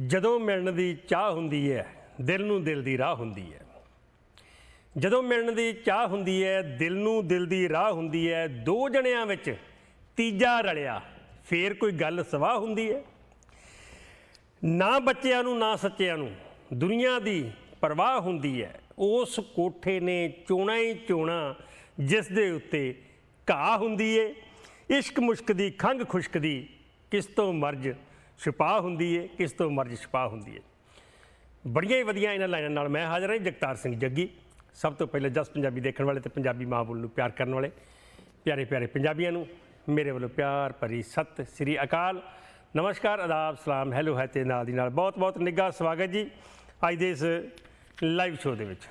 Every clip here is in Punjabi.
ਜਦੋਂ ਮਿਲਣ ਦੀ ਚਾਹ ਹੁੰਦੀ ਹੈ, ਦਿਲ ਨੂੰ ਦਿਲ ਦੀ ਰਾਹ ਹੁੰਦੀ ਹੈ। ਜਦੋਂ ਮਿਲਣ ਦੀ ਚਾਹ ਹੁੰਦੀ ਹੈ, ਦਿਲ ਨੂੰ ਦਿਲ ਦੀ ਰਾਹ ਹੁੰਦੀ ਹੈ, ਦੋ ਜਣਿਆਂ ਵਿੱਚ ਤੀਜਾ ਰਲਿਆ, ਫੇਰ ਕੋਈ ਗੱਲ ਸਵਾਹ ਹੁੰਦੀ ਹੈ। ਨਾ ਬੱਚਿਆਂ ਨੂੰ, ਨਾ ਸੱਚਿਆਂ ਨੂੰ ਦੁਨੀਆ ਦੀ ਪਰਵਾਹ ਹੁੰਦੀ ਹੈ। ਉਸ ਕੋਠੇ ਨੇ ਚੋਣਾ ਹੀ ਚੋਣਾ, ਜਿਸ ਦੇ ਉੱਤੇ ਘਾਹ ਹੁੰਦੀ ਏ ਇਸ਼ਕ ਮੁਸ਼ਕ ਦੀ ਖੰਗ ਖੁਸ਼ਕ ਦੀ ਕਿਸ ਤੋਂ ਮਰਜ ਛਪਾ ਹੁੰਦੀ ਏ, ਕਿਸ ਤੋਂ ਮਰਜ਼ੀ ਛਪਾ ਹੁੰਦੀ ਏ। ਬੜੀਆਂ ਹੀ ਵਧੀਆ ਇਹਨਾਂ ਲਾਈਨਾਂ ਨਾਲ ਮੈਂ ਹਾਜ਼ਰ ਹਾਂ ਜਗਤਾਰ ਸਿੰਘ ਜੱਗੀ, ਸਭ ਤੋਂ ਪਹਿਲਾਂ ਜਸ ਪੰਜਾਬੀ ਦੇਖਣ ਵਾਲੇ ਤੇ ਪੰਜਾਬੀ ਮਾਂ ਬੋਲੀ ਨੂੰ ਪਿਆਰ ਕਰਨ ਵਾਲੇ। ਪਿਆਰੇ ਪਿਆਰੇ ਪੰਜਾਬੀਆਂ ਨੂੰ, ਮੇਰੇ ਵੱਲੋਂ ਪਿਆਰ ਭਰੀ ਸਤਿ ਸ੍ਰੀ ਅਕਾਲ। ਨਮਸਕਾਰ, ਆਦਾਬ, ਸਲਾਮ, ਹੈਲੋ, ਹੈ ਤੇ ਨਾਲ ਦੀ ਨਾਲ ਬਹੁਤ ਬਹੁਤ ਨਿੱਘਾ ਸਵਾਗਤ ਜੀ ਅੱਜ ਦੇ ਇਸ ਲਾਈਵ ਸ਼ੋਅ ਦੇ ਵਿੱਚ।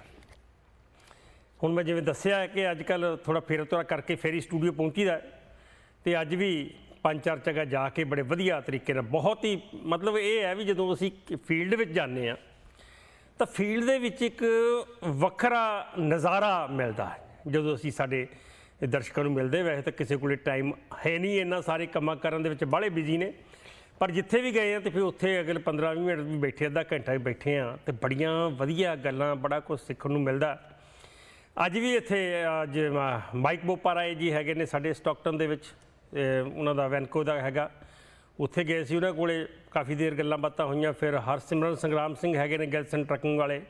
ਹੁਣ ਮੈਂ ਜਿਵੇਂ ਦੱਸਿਆ ਹੈ ਕਿ ਅੱਜ ਕੱਲ ਥੋੜਾ ਫੇਰ ਤੋਰਾ ਕਰਕੇ ਫੇਰੀ ਸਟੂਡੀਓ ਪਹੁੰਚੀਦਾ ਹੈ ਤੇ ਅੱਜ ਵੀ ਪੰਜ ਚਾਰ ਜਗ੍ਹਾ ਜਾ ਕੇ ਬੜੇ ਵਧੀਆ ਤਰੀਕੇ ਨਾਲ, ਬਹੁਤ ਹੀ ਮਤਲਬ ਇਹ ਹੈ ਵੀ ਜਦੋਂ ਅਸੀਂ ਫੀਲਡ ਵਿੱਚ ਜਾਂਦੇ ਆ ਤਾਂ ਫੀਲਡ ਦੇ ਵਿੱਚ ਇੱਕ ਵੱਖਰਾ ਨਜ਼ਾਰਾ ਮਿਲਦਾ ਹੈ। ਜਦੋਂ ਅਸੀਂ ਸਾਡੇ ਦਰਸ਼ਕਾਂ ਨੂੰ ਮਿਲਦੇ, ਵੈਸੇ ਤਾਂ ਕਿਸੇ ਕੋਲੇ ਟਾਈਮ ਹੈ ਨਹੀਂ ਇਹਨਾਂ ਸਾਰੇ ਕੰਮਾਂ ਕਰਨ ਦੇ ਵਿੱਚ ਬਾਹਲੇ ਬਿਜ਼ੀ ਨੇ, ਪਰ ਜਿੱਥੇ ਵੀ ਗਏ ਆ ਤੇ ਫਿਰ ਉੱਥੇ ਅਗਰ 15-20 ਮਿੰਟ ਵੀ ਬੈਠੇ, ਅੱਧਾ ਘੰਟਾ ਵੀ ਬੈਠੇ ਆ ਤੇ ਬੜੀਆਂ ਵਧੀਆ ਗੱਲਾਂ, ਬੜਾ ਕੁਝ ਸਿੱਖਣ ਨੂੰ ਮਿਲਦਾ ਅੱਜ ਵੀ ਇੱਥੇ, ਅੱਜ ਮਾਈਕ ਬੋਪਾਰਾਏ ਜੀ ਹੈਗੇ ਨੇ ਸਾਡੇ ਸਟਾਕਟਨ ਦੇ ਵਿੱਚ। ਉਹਨਾਂ ਦਾ ਵੈਨਕੋ ਦਾ ਹੈਗਾ। ਉੱਥੇ ਗਏ ਸੀ ਉਹਨਾਂ ਕੋਲੇ, ਕਾਫੀ ਦੇਰ ਗੱਲਾਂ ਬਾਤਾਂ ਹੋਈਆਂ, ਫਿਰ ਹਰਸਿਮਰਨ ਸੰਗਰਾਮ ਸਿੰਘ ਹੈਗੇ ਨੇ ਗਿਲਸਨ ਟਰੱਕਿੰਗ ਵਾਲੇ।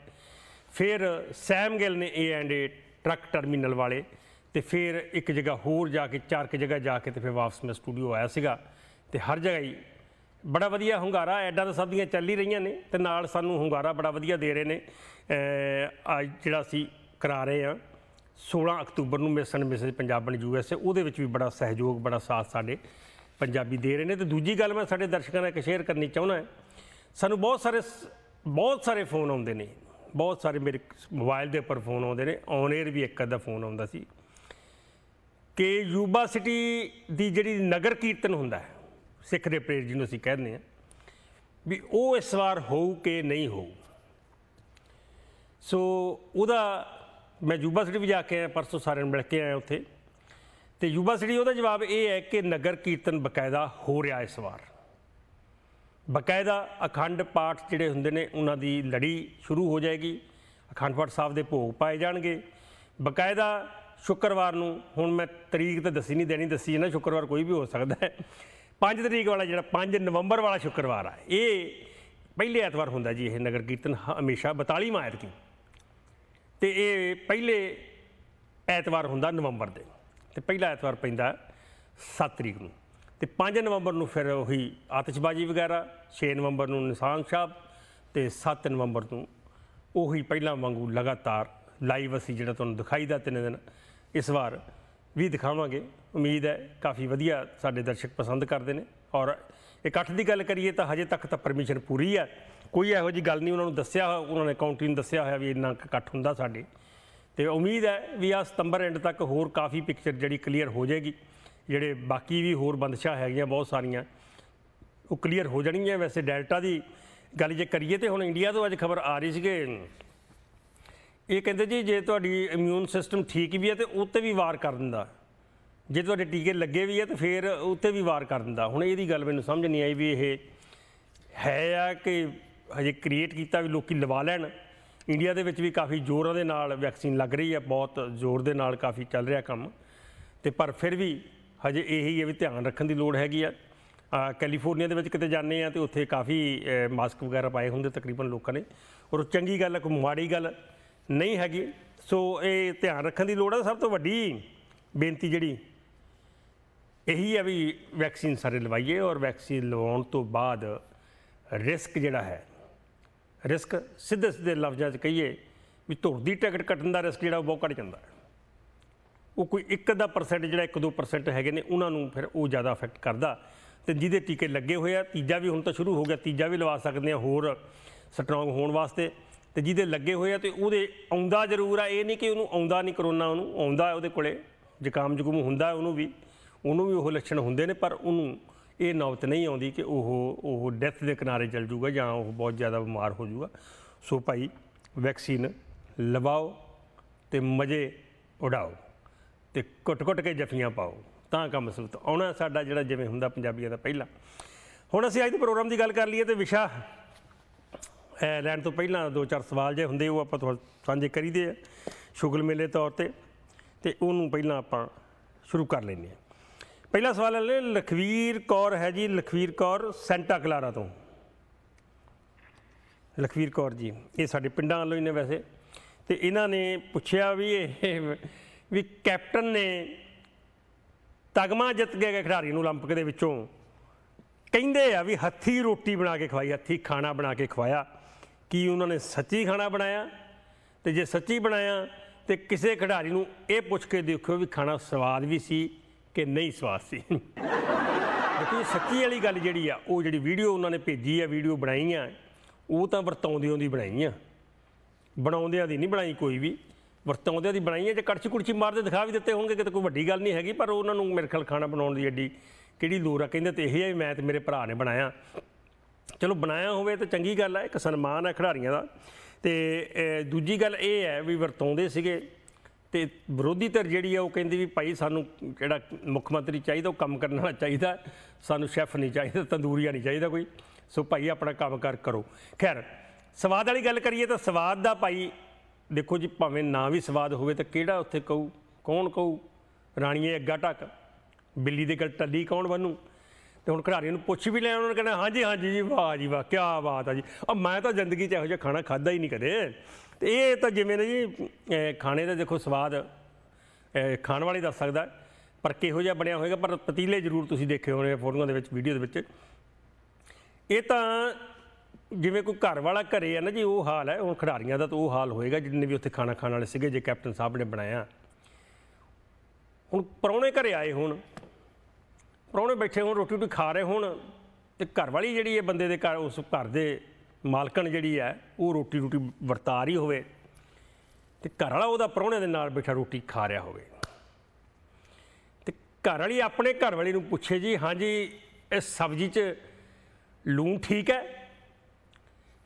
ਫਿਰ ਸੈਮ ਗਿੱਲ ਨੇ A and A truck terminal ਵਾਲੇ ਤੇ ਫਿਰ ਇੱਕ ਜਗ੍ਹਾ ਹੋਰ ਜਾ ਕੇ, ਚਾਰ ਕੁ ਜਗ੍ਹਾ ਜਾ ਕੇ ਤੇ ਫਿਰ ਵਾਪਸ ਮੈਂ ਸਟੂਡੀਓ ਆਇਆ ਸੀਗਾ ਤੇ ਹਰ ਜਗ੍ਹਾ ਹੀ ਬੜਾ ਵਧੀਆ ਹੁੰਗਾਰਾ, ਐਡਾਂ ਤਾਂ ਸਭ ਦੀਆਂ ਚੱਲ ਹੀ ਰਹੀਆਂ ਨੇ ਤੇ ਨਾਲ ਸਾਨੂੰ ਹੁੰਗਾਰਾ ਬੜਾ ਵਧੀਆ ਦੇ ਰਹੇ ਨੇ। ਅੱਜ ਜਿਹੜਾ ਅਸੀਂ ਕਰਾ ਰਹੇ ਆ 16 ਅਕਤੂਬਰ ਨੂੰ Miss and Mrs Punjaban USA ਉਹਦੇ ਵਿੱਚ ਵੀ ਬੜਾ ਸਹਿਯੋਗ, ਬੜਾ ਸਾਥ ਸਾਡੇ ਪੰਜਾਬੀ ਦੇ ਰਹੇ ਨੇ। ਤੇ ਦੂਜੀ ਗੱਲ ਮੈਂ ਸਾਡੇ ਦਰਸ਼ਕਾਂ ਨਾਲ ਇੱਕ ਸ਼ੇਅਰ ਕਰਨੀ ਚਾਹੁੰਦਾ ਹਾਂ। ਸਾਨੂੰ ਬਹੁਤ ਸਾਰੇ ਸ- ਬਹੁਤ ਸਾਰੇ ਫੋਨ ਆਉਂਦੇ ਨੇ। ਬਹੁਤ ਸਾਰੇ ਮੇਰੇ ਮੋਬਾਈਲ ਦੇ ਉੱਪਰ ਫੋਨ ਆਉਂਦੇ ਨੇ। ਔਨ 에ਅਰ ਵੀ ਇੱਕ ਅੱਧਾ ਫੋਨ ਆਉਂਦਾ ਸੀ। ਕਿ ਯੂਬਾ ਸਿਟੀ ਦੀ ਜਿਹੜੀ ਨਗਰ ਕੀਰਤਨ ਹੁੰਦਾ ਹੈ, ਸਿੱਖ ਦੇ ਪ੍ਰੇਰ ਜਿਹਨੂੰ ਅਸੀਂ ਕਹਿੰਦੇ ਆ ਵੀ ਉਹ ਇਸ ਵਾਰ ਹੋਊ ਕਿ ਨਹੀਂ ਹੋਊ। ਸੋ ਉਹਦਾ ਮੈਂ ਯੂਬਾ ਸਿਟੀ ਵੀ ਜਾ ਕੇ ਆਇਆ, ਪਰਸੋਂ ਸਾਰਿਆਂ ਨੂੰ ਮਿਲ ਕੇ ਆਇਆ ਉੱਥੇ। ਤੇ ਯੂਬਾ ਸਿਟੀ ਉਹਦਾ ਜਵਾਬ ਇਹ ਹੈ ਕਿ ਨਗਰ ਕੀਰਤਨ ਬਕਾਇਦਾ ਹੋ ਰਿਹਾ ਇਸ ਵਾਰ। ਬਕਾਇਦਾ ਅਖੰਡ ਪਾਠ ਜਿਹੜੇ ਹੁੰਦੇ ਨੇ, ਉਹਨਾਂ ਦੀ ਲੜੀ ਸ਼ੁਰੂ ਹੋ ਜਾਏਗੀ। ਅਖੰਡ ਪਾਠ ਸਾਹਿਬ ਦੇ ਭੋਗ ਪਾਏ ਜਾਣਗੇ। ਬਕਾਇਦਾ ਸ਼ੁੱਕਰਵਾਰ ਨੂੰ, ਹੁਣ ਮੈਂ ਤਰੀਕ ਤਾਂ ਦੱਸੀ ਨਹੀਂ, ਦੇਣੀ ਦੱਸੀ ਹੈ ਨਾ, ਸ਼ੁੱਕਰਵਾਰ ਕੋਈ ਵੀ ਹੋ ਸਕਦਾ ਹੈ। 5 ਤਰੀਕ ਵਾਲਾ ਜਿਹੜਾ 5 ਨਵੰਬਰ ਵਾਲਾ ਸ਼ੁੱਕਰਵਾਰ ਆ, ਇਹ ਪਹਿਲੇ ਐਤਵਾਰ ਹੁੰਦਾ ਜੀ, ਇਹ ਨਗਰ ਕੀਰਤਨ ਹਮੇਸ਼ਾ 42ਵਾਂ ਐਤਕੀ। ਤੇ ਇਹ ਪਹਿਲੇ ਐਤਵਾਰ ਹੁੰਦਾ ਨਵੰਬਰ ਦੇ। ਤੇ ਪਹਿਲਾ ਐਤਵਾਰ ਪੈਂਦਾ 7 ਤਰੀਕ ਨੂੰ। ਤੇ 5 ਨਵੰਬਰ ਨੂੰ ਫਿਰ ਉਹੀ ਆਤਿਸ਼ਬਾਜ਼ੀ ਵਗੈਰਾ 6 ਨਵੰਬਰ ਨੂੰ ਨਿਸ਼ਾਨ ਸਾਹਿਬ ਤੇ 7 ਨਵੰਬਰ ਨੂੰ ਉਹੀ ਪਹਿਲਾਂ ਵਾਂਗੂ ਲਗਾਤਾਰ ਲਾਈਵ ਅਸੀਂ ਜਿਹੜਾ ਤੁਹਾਨੂੰ ਦਿਖਾਈਦਾ ਤਿੰਨ ਦਿਨ, ਇਸ ਵਾਰ ਵੀ ਦਿਖਾਵਾਂਗੇ। ਉਮੀਦ ਹੈ ਕਾਫੀ ਵਧੀਆ ਸਾਡੇ ਦਰਸ਼ਕ ਪਸੰਦ ਕਰਦੇ ਨੇ। ਔਰ ਇਕੱਠ ਦੀ ਗੱਲ ਕਰੀਏ ਤਾਂ ਹਜੇ ਤੱਕ ਤਾਂ ਪਰਮਿਸ਼ਨ ਪੂਰੀ ਹੈ ਕੋਈ ਇਹੋ ਜੀ ਗੱਲ ਨਹੀਂ, ਉਹਨਾਂ ਨੂੰ ਦੱਸਿਆ ਹੋਇਆ ਉਹਨਾਂ ਨੇ ਕਾਉਂਟੀ ਨੂੰ ਦੱਸਿਆ ਹੋਇਆ ਵੀ ਇੰਨਾ ਕੁ ਇਕੱਠ ਹੁੰਦਾ ਸਾਡੇ। ਤੇ ਉਮੀਦ ਹੈ ਵੀ ਆ ਸਤੰਬਰ ਐਂਡ ਤੱਕ ਹੋਰ ਕਾਫੀ ਪਿਕਚਰ ਜਿਹੜੀ ਕਲੀਅਰ ਹੋ ਜਾਏਗੀ। ਜਿਹੜੇ ਬਾਕੀ ਵੀ ਹੋਰ ਬੰਦਸ਼ਾਂ ਹੈਗੀਆਂ, ਬਹੁਤ ਸਾਰੀਆਂ, ਉਹ ਕਲੀਅਰ ਹੋ ਜਾਣਗੀਆਂ। ਵੈਸੇ ਡੈਲਟਾ ਦੀ ਗੱਲ ਜੇ ਕਰੀਏ ਤੇ ਹੁਣ ਇੰਡੀਆ ਤੋਂ ਅੱਜ ਖਬਰ ਆ ਰਹੀ ਸੀਗੇ। ਇਹ ਕਹਿੰਦੇ ਜੀ, ਜੇ ਤੁਹਾਡੀ ਇਮਿਊਨ ਸਿਸਟਮ ਠੀਕ ਵੀ ਹੈ ਤੇ ਉੱਤੇ ਵੀ ਵਾਰ ਕਰ ਦਿੰਦਾ। ਜੇ ਤੁਹਾਡੇ ਟੀਕੇ ਲੱਗੇ ਵੀ ਹੈ ਤੇ ਫਿਰ ਉੱਤੇ ਵੀ ਵਾਰ ਕਰ ਦਿੰਦਾ। ਹੁਣ ਇਹਦੀ ਗੱਲ ਮੈਨੂੰ ਸਮਝ ਨਹੀਂ ਆਈ ਵੀ ਇਹ ਹੈ ਆ ਕਿ ਹਜੇ ਕ੍ਰੀਏਟ ਕੀਤਾ ਵੀ ਲੋਕੀ ਲਵਾ ਲੈਣ। ਇੰਡੀਆ ਦੇ ਵਿੱਚ ਵੀ ਕਾਫੀ ਜ਼ੋਰਾਂ ਦੇ ਨਾਲ ਵੈਕਸੀਨ ਲੱਗ ਰਹੀ ਹੈ ਬਹੁਤ ਜ਼ੋਰ ਦੇ ਨਾਲ ਕਾਫੀ ਚੱਲ ਰਿਹਾ ਕੰਮ। ਤੇ ਪਰ ਫਿਰ ਵੀ ਹਜੇ ਇਹੀ ਹੈ ਵੀ ਧਿਆਨ ਰੱਖਣ ਦੀ ਲੋੜ ਹੈਗੀ ਆ। ਕੈਲੀਫੋਰਨੀਆ ਦੇ ਵਿੱਚ ਕਿਤੇ ਜਾਂਦੇ ਆ ਤੇ ਉੱਥੇ ਕਾਫੀ ਮਾਸਕ ਵਗੈਰਾ ਪਾਏ ਹੁੰਦੇ ਤਕਰੀਬਨ ਲੋਕਾਂ ਨੇ। ਔਰ ਉਹ ਚੰਗੀ ਗੱਲ ਹੈ ਕੋਈ ਮਾੜੀ ਗੱਲ ਨਹੀਂ ਹੈਗੀ। ਸੋ ਇਹ ਧਿਆਨ ਰੱਖਣ ਦੀ ਲੋੜ ਹੈ ਸਭ ਤੋਂ ਵੱਡੀ ਬੇਨਤੀ ਜਿਹੜੀ ਇਹੀ ਹੈ ਵੀ ਵੈਕਸੀਨ ਸਾਰੇ ਲਵਾਈਏ। ਔਰ ਵੈਕਸੀਨ ਲਵਾਉਣ ਤੋਂ ਬਾਅਦ ਰਿਸਕ ਜਿਹੜਾ ਹੈ ਰਿਸਕ ਸਿੱਧੇ ਸਿੱਧੇ ਲਫ਼ਜ਼ਾਂ 'ਚ ਕਹੀਏ ਵੀ ਧੁਰ ਦੀ ਟਿਕਟ ਕੱਟਣ ਦਾ ਰਿਸਕ ਜਿਹੜਾ ਉਹ ਬਹੁਤ ਘਟ ਜਾਂਦਾ ਹੈ। ਉਹ ਕੋਈ ਇੱਕ ਅੱਧਾ ਪਰਸੈਂਟ ਜਿਹੜਾ 1-2% ਹੈਗੇ ਨੇ, ਉਹਨਾਂ ਨੂੰ ਫਿਰ ਉਹ ਜ਼ਿਆਦਾ ਅਫੈਕਟ ਕਰਦਾ। ਤੇ ਜਿਹਦੇ ਟੀਕੇ ਲੱਗੇ ਹੋਏ ਆ, ਤੀਜਾ ਵੀ ਹੁਣ ਤਾਂ ਸ਼ੁਰੂ ਹੋ ਗਿਆ, ਤੀਜਾ ਵੀ ਲਵਾ ਸਕਦੇ ਆ ਹੋਰ ਸਟਰੋਂਗ ਹੋਣ ਵਾਸਤੇ। ਤੇ ਜਿਹਦੇ ਲੱਗੇ ਹੋਏ ਆ ਤੇ ਉਹਦੇ ਆਉਂਦਾ ਜ਼ਰੂਰ ਆ, ਇਹ ਨਹੀਂ ਕਿ ਉਹਨੂੰ ਆਉਂਦਾ ਨਹੀਂ ਕਰੋਨਾ, ਉਹਨੂੰ ਆਉਂਦਾ ਉਹਦੇ ਕੋਲੇ ਜ਼ੁਕਾਮ ਜ਼ੁਕੂਮ ਹੁੰਦਾ ਉਹਨੂੰ ਵੀ ਉਹਨੂੰ ਵੀ ਉਹ ਲੱਛਣ ਹੁੰਦੇ ਨੇ, ਪਰ ਉਹਨੂੰ ਇਹ ਨੌਬਤ ਨਹੀਂ ਆਉਂਦੀ ਕਿ ਉਹ ਉਹ ਡੈਥ ਦੇ ਕਿਨਾਰੇ ਚੱਲ ਜੂਗਾ ਜਾਂ ਉਹ ਬਹੁਤ ਜ਼ਿਆਦਾ ਬਿਮਾਰ ਹੋ ਜੂਗਾ ਸੋ ਭਾਈ ਵੈਕਸੀਨ ਲਵਾਓ ਤੇ ਮਜ਼ੇ ਉਡਾਓ ਤੇ ਕੁੱਟ ਕੁੱਟ ਕੇ ਜਫੀਆਂ ਪਾਓ। ਤਾਂ ਕੰਮ ਸੂਤ ਆਉਣਾ ਸਾਡਾ ਜਿਹੜਾ ਜਿਵੇਂ ਹੁੰਦਾ ਪੰਜਾਬੀਆਂ ਦਾ ਪਹਿਲਾਂ। ਹੁਣ ਅਸੀਂ ਅੱਜ ਦੇ ਪ੍ਰੋਗਰਾਮ ਦੀ ਗੱਲ ਕਰ ਲਈਏ ਤੇ ਵਿਸ਼ਾ ਅਹ ਲੈਣ ਤੋਂ ਪਹਿਲਾਂ ਦੋ ਚਾਰ ਸਵਾਲ ਜੇ ਹੁੰਦੇ ਉਹ ਆਪਾਂ ਤੁਹਾਨੂੰ ਸਾਂਝੇ ਕਰੀਦੇ ਆ। ਸ਼ੁਗਲ ਮੇਲੇ ਤੌਰ ਤੇ ਤੇ ਉਹਨੂੰ ਪਹਿਲਾਂ ਆਪਾਂ ਸ਼ੁਰੂ ਕਰ ਲੈਂਦੇ ਹਾਂ ਪਹਿਲਾ ਸਵਾਲ ਹੈ ਲਖਵੀਰ ਕੌਰ ਹੈ ਜੀ ਲਖਵੀਰ ਕੌਰ ਸੈਂਟਾ ਕਲਾਰਾ ਤੋਂ ਲਖਵੀਰ ਕੌਰ ਜੀ ਇਹ ਸਾਡੇ ਪਿੰਡਾਂ ਵੱਲੋਂ ਹੀ ਨੇ ਵੈਸੇ ਤੇ ਇਹਨਾਂ ਨੇ ਪੁੱਛਿਆ ਵੀ ਇਹ ਵੀ ਕੈਪਟਨ ਨੇ ਤਗਮਾ ਜਿੱਤ ਗਏ ਖਿਡਾਰੀ ਨੂੰ 올림픽 ਦੇ ਵਿੱਚੋਂ ਕਹਿੰਦੇ ਆ ਵੀ ਹੱਥੀ ਰੋਟੀ ਬਣਾ ਕੇ ਖਵਾਈ ਹੱਥੀ ਖਾਣਾ ਬਣਾ ਕੇ ਖਵਾਇਆ ਕੀ ਉਹਨਾਂ ਨੇ ਸੱਚੀ ਖਾਣਾ ਬਣਾਇਆ ਤੇ ਜੇ ਸੱਚੀ ਬਣਾਇਆ ਤੇ ਕਿਸੇ ਖਿਡਾਰੀ ਨੂੰ ਇਹ ਪੁੱਛ ਕੇ ਦੇਖਿਓ ਵੀ ਖਾਣਾ ਸਵਾਦ ਵੀ ਸੀ ਕਿ ਨਹੀਂ ਸਵਾਦ ਸੀ। ਦੇਖੋ ਇਹ ਸੱਚੀ ਵਾਲੀ ਗੱਲ ਜਿਹੜੀ ਆ, ਉਹ ਜਿਹੜੀ ਵੀਡੀਓ ਉਹਨਾਂ ਨੇ ਭੇਜੀ ਆ, ਵੀਡੀਓ ਬਣਾਈ ਆ ਉਹ ਤਾਂ ਵਰਤਾਉਂਦਿਆਂ ਦੀ ਬਣਾਈ ਆ ਬਣਾਉਂਦਿਆਂ ਦੀ ਨਹੀਂ ਬਣਾਈ ਕੋਈ ਵੀ। ਵਰਤਾਉਂਦਿਆਂ ਦੀ ਬਣਾਈ ਹੈ ਜੇ ਕੜਛੀ ਕੁੜਛੀ ਮਾਰਦੇ ਦਿਖਾ ਵੀ ਦਿੱਤੇ ਹੋਣਗੇ ਕਿਤੇ ਕੋਈ ਵੱਡੀ ਗੱਲ ਨਹੀਂ ਹੈਗੀ, ਪਰ ਉਹਨਾਂ ਨੂੰ ਮੇਰੇ ਖਿਆਲ ਖਾਣਾ ਬਣਾਉਣ ਦੀ ਐਡੀ ਕਿਹੜੀ ਲੋੜ ਆ? ਕਹਿੰਦੇ ਤੇ ਇਹ ਆ ਵੀ ਮੈਂ ਤੇ ਮੇਰੇ ਭਰਾ ਨੇ ਬਣਾਇਆ। ਚਲੋ ਬਣਾਇਆ ਹੋਵੇ ਤਾਂ ਚੰਗੀ ਗੱਲ ਆ, ਇੱਕ ਸਨਮਾਨ ਹੈ ਖਿਡਾਰੀਆਂ ਦਾ। ਤੇ ਦੂਜੀ ਗੱਲ ਇਹ ਹੈ ਵੀ ਵਰਤਾਉਂਦੇ ਸੀਗੇ। ਤੇ ਵਿਰੋਧੀ ਧਿਰ ਜਿਹੜੀ ਆ ਉਹ ਕਹਿੰਦੀ ਵੀ ਭਾਈ ਸਾਨੂੰ ਜਿਹੜਾ ਮੁੱਖ ਮੰਤਰੀ ਚਾਹੀਦਾ ਉਹ ਕੰਮ ਕਰਨ ਵਾਲਾ ਚਾਹੀਦਾ, ਸਾਨੂੰ ਸ਼ੈਫ ਨਹੀਂ ਚਾਹੀਦਾ, ਤੰਦੂਰੀਆ ਨਹੀਂ ਚਾਹੀਦਾ ਕੋਈ। ਸੋ ਭਾਈ ਆਪਣਾ ਕੰਮ ਕਰ ਕਰੋ। ਖੈਰ, ਸਵਾਦ ਵਾਲੀ ਗੱਲ ਕਰੀਏ ਤਾਂ ਸਵਾਦ ਦਾ ਭਾਈ ਦੇਖੋ ਜੀ, ਭਾਵੇਂ ਨਾ ਵੀ ਸਵਾਦ ਹੋਵੇ ਤਾਂ ਕਿਹੜਾ ਉੱਥੇ ਕਹੂ? ਕੌਣ ਕਹੂ? ਰਾਣੀਏ ਅੱਗਾ ਟੱਕ ਬਿੱਲੀ ਦੇ ਗਲ ਟੱਲੀ ਕੌਣ ਬੰਨੂ? ਤੇ ਹੁਣ ਖਿਡਾਰੀਆਂ ਨੂੰ ਪੁੱਛ ਵੀ ਲਿਆ ਉਹਨਾਂ ਨੇ ਕਹਿੰਦਾ ਹਾਂਜੀ ਹਾਂਜੀ ਜੀ, ਵਾਹ ਜੀ ਵਾਹ ਕੀ ਬਾਤ ਆ ਜੀ। ਆ ਮੈਂ ਤਾਂ ਜ਼ਿੰਦਗੀ 'ਚ ਇਹੋ ਜਿਹਾ ਖਾਣਾ ਖਾਦਾ ਹੀ ਨਹੀਂ ਕਦੇ। ਤੇ ਇਹ ਤਾਂ ਜਿਵੇਂ ਨੇ ਜੀ ਖਾਣੇ ਦਾ ਦੇਖੋ ਸਵਾਦ ਖਾਣ ਵਾਲੇ ਦੱਸ ਸਕਦਾ ਪਰ ਕਿਹੋ ਜਿਹਾ ਬਣਿਆ ਹੋਵੇਗਾ ਪਰ ਪਤੀਲੇ ਜ਼ਰੂਰ ਤੁਸੀਂ ਦੇਖੇ ਹੋਣੇ ਫੋਟੋਆਂ ਦੇ ਵਿੱਚ ਵੀਡੀਓ ਦੇ ਵਿੱਚ। ਇਹ ਤਾਂ ਜਿਵੇਂ ਕੋਈ ਘਰ ਵਾਲਾ ਘਰੇ ਆ ਨਾ ਜੀ, ਉਹ ਹਾਲ ਹੈ, ਹੁਣ ਖਿਡਾਰੀਆਂ ਦਾ ਤਾਂ ਉਹ ਹਾਲ ਹੋਏਗਾ, ਜਿੰਨੇ ਵੀ ਉੱਥੇ ਖਾਣਾ ਖਾਣ ਵਾਲੇ ਸੀਗੇ, ਜੇ ਕੈਪਟਨ ਸਾਹਿਬ ਨੇ ਬਣਾਇਆ। ਹੁਣ ਪਰੌਣੇ ਘਰੇ ਆਏ ਹੁਣ, ਪਰੌਣੇ ਬੈਠੇ ਹੋਣ ਰੋਟੀ ਰੋਟੀ ਖਾ ਰਹੇ ਹੋਣ, ਤੇ ਘਰ ਵਾਲੀ ਜਿਹੜੀ ਹੈ ਬੰਦੇ ਦੇ ਘਰ, ਉਸ ਘਰ ਦੇ ਮਾਲਕਣ ਜਿਹੜੀ ਹੈ, ਉਹ ਰੋਟੀ ਰੋਟੀ ਵਰਤਾ ਰਹੀ ਹੋਵੇ ਤੇ ਘਰ ਵਾਲਾ ਉਹਦਾ ਪਰੌਣਿਆਂ ਦੇ ਨਾਲ ਬੈਠਾ ਰੋਟੀ ਖਾ ਰਿਹਾ ਹੋਵੇ। ਤੇ ਘਰ ਵਾਲੀ ਆਪਣੇ ਘਰ ਵਾਲੀ ਨੂੰ ਪੁੱਛੇ ਜੀ ਹਾਂਜੀ ਇਸ ਸਬਜ਼ੀ 'ਚ ਲੂਣ ਠੀਕ ਹੈ?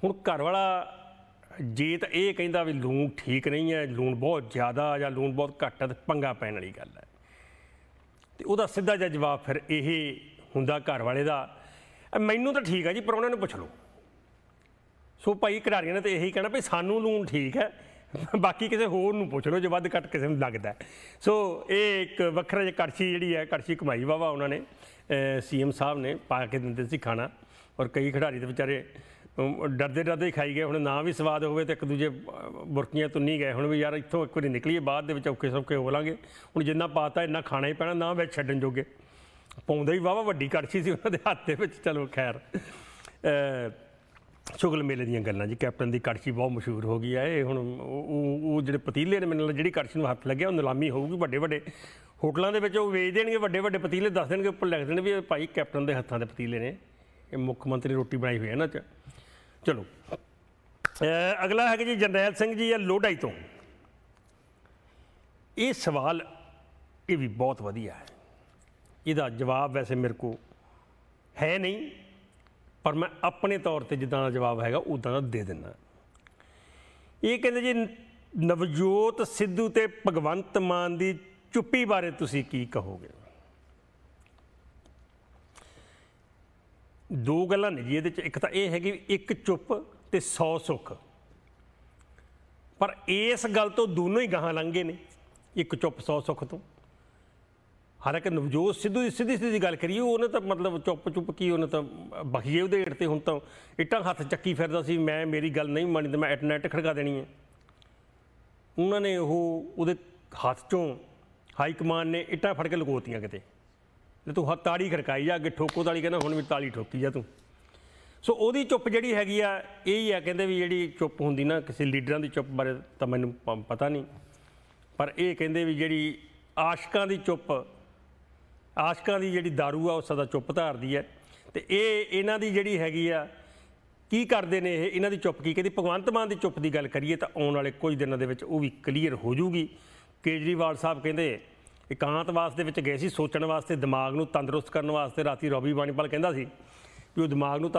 ਹੁਣ ਘਰ ਵਾਲਾ ਜੇ ਤਾਂ ਇਹ ਕਹਿੰਦਾ ਵੀ ਲੂਣ ਠੀਕ ਨਹੀਂ ਹੈ, ਲੂਣ ਬਹੁਤ ਜ਼ਿਆਦਾ ਜਾਂ ਲੂਣ ਬਹੁਤ ਘੱਟ ਹੈ ਤਾਂ ਪੰਗਾ ਪੈਣ ਵਾਲੀ ਗੱਲ ਹੈ। ਤੇ ਉਹਦਾ ਸਿੱਧਾ ਜਿਹਾ ਜਵਾਬ ਫਿਰ ਇਹ ਹੁੰਦਾ ਘਰ ਵਾਲੇ ਦਾ ਮੈਨੂੰ ਤਾਂ ਠੀਕ ਆ ਜੀ ਪਰੌਣਿਆਂ ਨੂੰ ਪੁੱਛ ਲਓ। ਸੋ ਭਾਈ ਖਿਡਾਰੀਆਂ ਨੇ ਤਾਂ ਇਹੀ ਕਹਿਣਾ ਵੀ ਸਾਨੂੰ ਲੂਣ ਠੀਕ ਹੈ, ਬਾਕੀ ਕਿਸੇ ਹੋਰ ਨੂੰ ਪੁੱਛ ਲਓ ਜੇ ਵੱਧ ਘੱਟ ਕਿਸੇ ਨੂੰ ਲੱਗਦਾ ਸੋ ਇਹ ਇੱਕ ਵੱਖਰਾ ਜਿਹਾ ਕੜਛੀ ਜਿਹੜੀ ਹੈ, ਕੜਛੀ ਕਮਾਈ ਵਾਵਾ ਉਹਨਾਂ ਨੇ ਸੀਐਮ ਸਾਹਿਬ ਨੇ ਪਾ ਕੇ ਦਿੰਦੇ ਸੀ ਖਾਣਾ ਔਰ ਕਈ ਖਿਡਾਰੀ ਦੇ ਵਿਚਾਰੇ ਡਰਦੇ ਡਰਦੇ ਹੀ ਖਾਈ ਗਏ। ਹੁਣ ਨਾ ਵੀ ਸਵਾਦ ਹੋਵੇ ਤਾਂ ਇੱਕ ਦੂਜੇ ਬੁਰਕੀਆਂ ਤੁੰਨੀ ਗਏ। ਹੁਣ ਵੀ ਯਾਰ ਇੱਥੋਂ ਇੱਕ ਵਾਰੀ ਨਿਕਲੀਏ, ਬਾਅਦ ਦੇ ਵਿੱਚ ਔਖੇ ਸੌਖੇ ਹੋ ਲਾਂਗੇ। ਹੁਣ ਜਿੰਨਾ ਪਾਤਾ, ਇੰਨਾ ਖਾਣਾ ਹੀ ਪੈਣਾ, ਨਾ ਵਿੱਚ ਛੱਡਣ ਜੋਗੇ। ਪਾਉਂਦਾ ਹੀ ਵਾਵਾ ਵੱਡੀ ਕੜਛੀ ਸੀ ਉਹਨਾਂ ਦੇ ਹੱਥ ਦੇ ਵਿੱਚ। ਚਲੋ ਖੈਰ ਸ਼ੁਗਲ ਮੇਲੇ ਦੀਆਂ ਗੱਲਾਂ ਜੀ, ਕੈਪਟਨ ਦੀ ਕੜਛੀ ਬਹੁਤ ਮਸ਼ਹੂਰ ਹੋ ਗਈ ਹੈ ਇਹ, ਹੁਣ ਉਹ, ਉਹ- ਜਿਹੜੇ ਪਤੀਲੇ ਨੇ, ਮੈਨੂੰ ਜਿਹੜੀ ਕੜਛੀ ਨੂੰ ਹੱਥ ਲੱਗਿਆ, ਉਹ ਨਿਲਾਮੀ ਹੋਊਗੀ ਵੱਡੇ ਵੱਡੇ। ਹੋਟਲਾਂ ਦੇ ਵਿੱਚ ਉਹ ਵੇਚ ਦੇਣਗੇ, ਵੱਡੇ ਵੱਡੇ ਪਤੀਲੇ ਦੱਸ ਦੇਣਗੇ, ਉੱਪਰ ਲਿਖ ਦੇਣਗੇ ਵੀ ਭਾਈ ਕੈਪਟਨ ਦੇ ਹੱਥਾਂ ਦੇ ਪਤੀਲੇ ਨੇ। ਇਹ ਮੁੱਖ ਮੰਤਰੀ ਰੋਟੀ ਬਣਾਈ ਹੋਈ ਹੈ ਇਹਨਾਂ 'ਚ। ਚਲੋ ਅਗਲਾ ਹੈਗਾ ਜੀ ਜਰਨੈਲ ਸਿੰਘ ਜੀ ਇਹ ਲੋਢਾਈ ਤੋਂ। ਇਹ ਸਵਾਲ ਇਹ ਵੀ ਬਹੁਤ ਵਧੀਆ ਹੈ। ਇਹਦਾ ਜਵਾਬ ਵੈਸੇ ਮੇਰੇ ਕੋ ਹੈ ਨਹੀਂ। ਪਰ ਮੈਂ ਆਪਣੇ ਤੌਰ ਤੇ ਜਿੱਦਾਂ ਦਾ ਜਵਾਬ ਹੈਗਾ ਉਦਾਂ ਦਾ ਦੇ ਦਿੰਦਾ। ਇਹ ਕਹਿੰਦੇ ਜੀ, ਨਵਜੋਤ ਸਿੱਧੂ ਤੇ ਭਗਵੰਤ ਮਾਨ ਦੀ ਚੁੱਪੀ ਬਾਰੇ ਤੁਸੀਂ ਕੀ ਕਹੋਗੇ? ਦੋ ਗੱਲਾਂ ਨੇ ਜੀ ਇਹਦੇ ਚ। ਇੱਕ ਤਾਂ ਇਹ ਹੈਗੀ ਇੱਕ ਚੁੱਪ ਤੇ 100 ਸੁੱਖ। ਪਰ ਇਸ ਗੱਲ ਤੋਂ ਦੋਨੋਂ ਹੀ ਗਾਹਾਂ ਲੰਘੇ ਨੇ, ਇੱਕ ਚੁੱਪ 100 ਸੁੱਖ ਤੋਂ। ਹਾਲਾਂਕਿ ਨਵਜੋਤ ਸਿੱਧੂ ਦੀ ਸਿੱਧੀ ਸਿੱਧੀ ਗੱਲ ਕਰੀਏ, ਉਹਨੇ ਤਾਂ ਮਤਲਬ ਚੁੱਪ ਚੁੱਪ ਕੀ ਉਹਨੇ ਤਾਂ ਬਖੀਏ ਉਹਦੇ ਢੇੜ ਤੇ ਹੁਣ ਤਾਂ ਇੱਟਾਂ ਹੱਥ ਚੱਕੀ ਫਿਰਦਾ ਸੀ, ਮੈਂ ਮੇਰੀ ਗੱਲ ਨਹੀਂ ਮੰਨੀ ਤੇ ਮੈਂ ਇੰਟਰਨੈਟ ਖੜਕਾ ਦੇਣੀ ਹੈ। ਉਹਨਾਂ ਨੇ ਉਹ ਉਹਦੇ ਹੱਥ ਚੋਂ ਹਾਈ ਕਮਾਨ ਨੇ ਇੱਟਾਂ ਫੜ ਕੇ ਲਗੋਤੀਆਂ ਕਿਤੇ। ਤੇ ਤੂੰ ਹੱਥ ਤਾੜੀ ਖੜਕਾਈ ਜਾ, ਅੱਗੇ ਠੋਕੋ ਤਾੜੀ ਕਹਿੰਦਾ ਹੁਣ ਵੀ ਤਾਲੀ ਠੋਕੀ ਜਾ ਤੂੰ। ਸੋ ਉਹਦੀ ਚੁੱਪ ਜਿਹੜੀ ਹੈਗੀ ਆ, ਇਹ ਹੀ ਆ ਕਹਿੰਦੇ ਵੀ ਜਿਹੜੀ ਚੁੱਪ ਹੁੰਦੀ ਨਾ, ਕਿਸੇ ਲੀਡਰਾਂ ਦੀ ਚੁੱਪ ਬਾਰੇ ਤਾਂ ਮੈਨੂੰ ਪਤਾ ਨਹੀਂ। ਪਰ ਇਹ ਕਹਿੰਦੇ ਵੀ ਜਿਹੜੀ ਆਸ਼ਕਾਂ ਦੀ ਚੁੱਪ ਆਸ਼ਕਾਂ ਦੀ ਜਿਹੜੀ दारू ਆ, ਉਹ ਸਦਾ ਚੁੱਪ ਧਾਰਦੀ ਹੈ। ਤੇ ਇਹ ਇਹਨਾਂ ਦੀ ਜਿਹੜੀ ਹੈਗੀ ਆ, ਕੀ ਕਰਦੇ ਨੇ ਇਹ? ਇਹਨਾਂ ਦੀ ਚੁੱਪ ਕੀ? ਕਹਿੰਦੀ ਭਗਵੰਤ ਮਾਨ ਦੀ ਚੁੱਪ ਦੀ ਗੱਲ ਕਰੀਏ ਤਾਂ ਆਉਣ ਵਾਲੇ ਕੁਝ ਦਿਨਾਂ ਦੇ ਵਿੱਚ ਉਹ ਵੀ ਕਲੀਅਰ ਹੋ ਜੂਗੀ। ਕੇਜਰੀਵਾਲ ਸਾਹਿਬ ਕਹਿੰਦੇ ਇਕਾਂਤਵਾਸ ਦੇ ਵਿੱਚ ਗਏ ਸੀ, ਸੋਚਣ ਵਾਸਤੇ, ਦਿਮਾਗ ਨੂੰ ਤੰਦਰੁਸਤ ਕਰਨ ਵਾਸਤੇ ਰਾਤੀ ਰੋਬੀ ਬਾਣੀਪਾਲ ਕਹਿੰਦਾ ਸੀ ਵੀ ਉਹ ਦਿਮਾਗ ਨੂੰ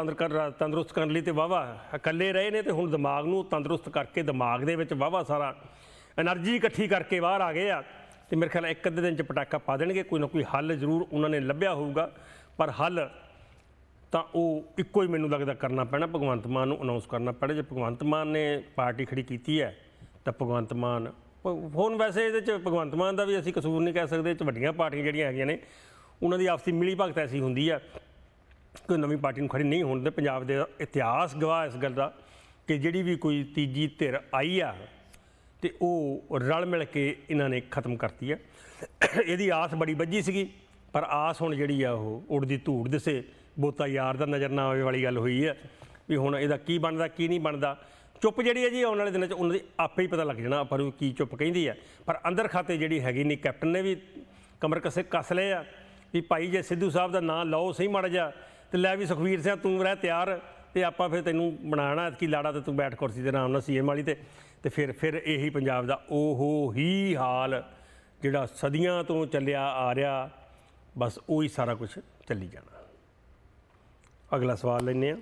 ਤੰਦਰੁਸਤ ਕਰਨ ਲਈ ਤੇ ਵਾਵਾ ਇਕੱਲੇ ਰਹੇ ਨੇ ਤੇ ਹੁਣ ਦਿਮਾਗ ਨੂੰ ਤੰਦਰੁਸਤ ਕਰਕੇ ਦਿਮਾਗ ਦੇ ਵਿੱਚ ਵਾਵਾ ਸਾਰਾ એનર્ਜੀ ਇਕੱਠੀ ਕਰਕੇ ਬਾਹਰ ਆ ਗਏ ਆ। ਤੇ ਮੇਰੇ ਖਿਆਲ ਇੱਕ ਅੱਧੇ ਦਿਨ ਚ ਪਟਾਕਾ ਪਾ ਦੇਣਗੇ, ਕੋਈ ਨਾ ਕੋਈ ਹੱਲ ਜ਼ਰੂਰ ਉਹਨਾਂ ਨੇ ਲੱਭਿਆ ਹੋਊਗਾ। ਪਰ ਹੱਲ ਤਾਂ ਉਹ ਇੱਕੋ ਹੀ ਮੈਨੂੰ ਲੱਗਦਾ ਕਰਨਾ ਪੈਣਾ, ਭਗਵੰਤ ਮਾਨ ਨੂੰ ਅਨਾਉਂਸ ਕਰਨਾ ਪੈਣਾ। ਜੇ ਭਗਵੰਤ ਮਾਨ ਨੇ ਪਾਰਟੀ ਖੜੀ ਕੀਤੀ ਹੈ, ਤਾਂ ਭਗਵੰਤ ਮਾਨ, ਹੁਣ ਵੈਸੇ ਇਹਦੇ ਚ ਭਗਵੰਤ ਮਾਨ ਦਾ ਵੀ ਅਸੀਂ ਕਸੂਰ ਨਹੀਂ ਕਹਿ ਸਕਦੇ ਚ ਵੱਡੀਆਂ ਪਾਰਟੀਆਂ ਜਿਹੜੀਆਂ ਹੈਗੀਆਂ ਨੇ, ਉਹਨਾਂ ਦੀ ਆਪਸੀ ਮਿਲੀ ਭਗਤ ਐਸੀ ਹੁੰਦੀ ਆ ਕੋਈ ਨਵੀਂ ਪਾਰਟੀ ਨੂੰ ਖੜੀ ਨਹੀਂ ਹੋਣ ਦੇ ਪੰਜਾਬ ਦੇ ਇਤਿਹਾਸ ਗਵਾਹ ਇਸ ਗੱਲ ਦਾ ਕਿ ਜਿਹੜੀ ਵੀ ਕੋਈ ਤੀਜੀ ਧਿਰ ਆਈ ਆ ਤੇ ਉਹ ਰਲ ਮਿਲ ਕੇ ਇਹਨਾਂ ਨੇ ਖਤਮ ਕਰਤੀ ਹੈ। ਇਹਦੀ ਆਸ ਬੜੀ ਵੱਜੀ ਸੀਗੀ, ਪਰ ਆਸ ਹੁਣ ਜਿਹੜੀ ਆ ਉਹ ਉੜਦੀ ਧੂੜ ਦਿਸੇ। ਬੋਤਾ ਯਾਰ ਦਾ ਨਜ਼ਰ ਨਾ ਆਵੇ ਵਾਲੀ ਗੱਲ ਹੋਈ ਹੈ ਵੀ ਹੁਣ ਇਹਦਾ ਕੀ ਬਣਦਾ, ਕੀ ਨਹੀਂ ਬਣਦਾ। ਚੁੱਪ ਜਿਹੜੀ ਹੈ ਜੀ, ਆਉਣ ਵਾਲੇ ਦਿਨਾਂ 'ਚ ਉਹਨਾਂ ਦੀ ਆਪੇ ਹੀ ਪਤਾ ਲੱਗ ਜਾਣਾ ਆਪਾਂ ਨੂੰ ਕੀ ਚੁੱਪ ਕਹਿੰਦੀ ਹੈ। ਪਰ ਅੰਦਰ ਖਾਤੇ ਜਿਹੜੀ ਹੈਗੀ ਨਹੀਂ ਕੈਪਟਨ ਨੇ ਵੀ ਕਮਰ ਕਸੇ ਕੱਸ ਲਏ ਆ ਵੀ ਭਾਈ ਜੇ ਸਿੱਧੂ ਸਾਹਿਬ ਦਾ ਨਾਂ ਲਓ ਸਹੀ ਮੜ ਜਾ ਤੇ ਲੈ ਵੀ ਸੁਖਵੀਰ ਸਿੰਘ ਤੂੰ ਰਹਿ ਤਿਆਰ, ਤੇ ਆਪਾਂ ਫਿਰ ਤੈਨੂੰ ਬਣਾਉਣਾ ਕਿ ਲਾੜਾ ਤੇ ਤੂੰ ਬੈਠ ਕੁਰਸੀ ਦੇ ਆਰਾਮ ਨਾਲ ਸੀਐਮ ਵਾਲੀ ਤੇ। ਤੇ ਫਿਰ ਫਿਰ ਇਹੀ ਪੰਜਾਬ ਦਾ ਉਹੋ ਹੀ ਹਾਲ ਜਿਹੜਾ ਸਦੀਆਂ ਤੋਂ ਚੱਲਿਆ ਆ ਰਿਹਾ, ਬਸ ਉਹੀ ਸਾਰਾ ਕੁਝ ਚੱਲੀ ਜਾਣਾ। ਅਗਲਾ ਸਵਾਲ ਲੈਂਦੇ ਆ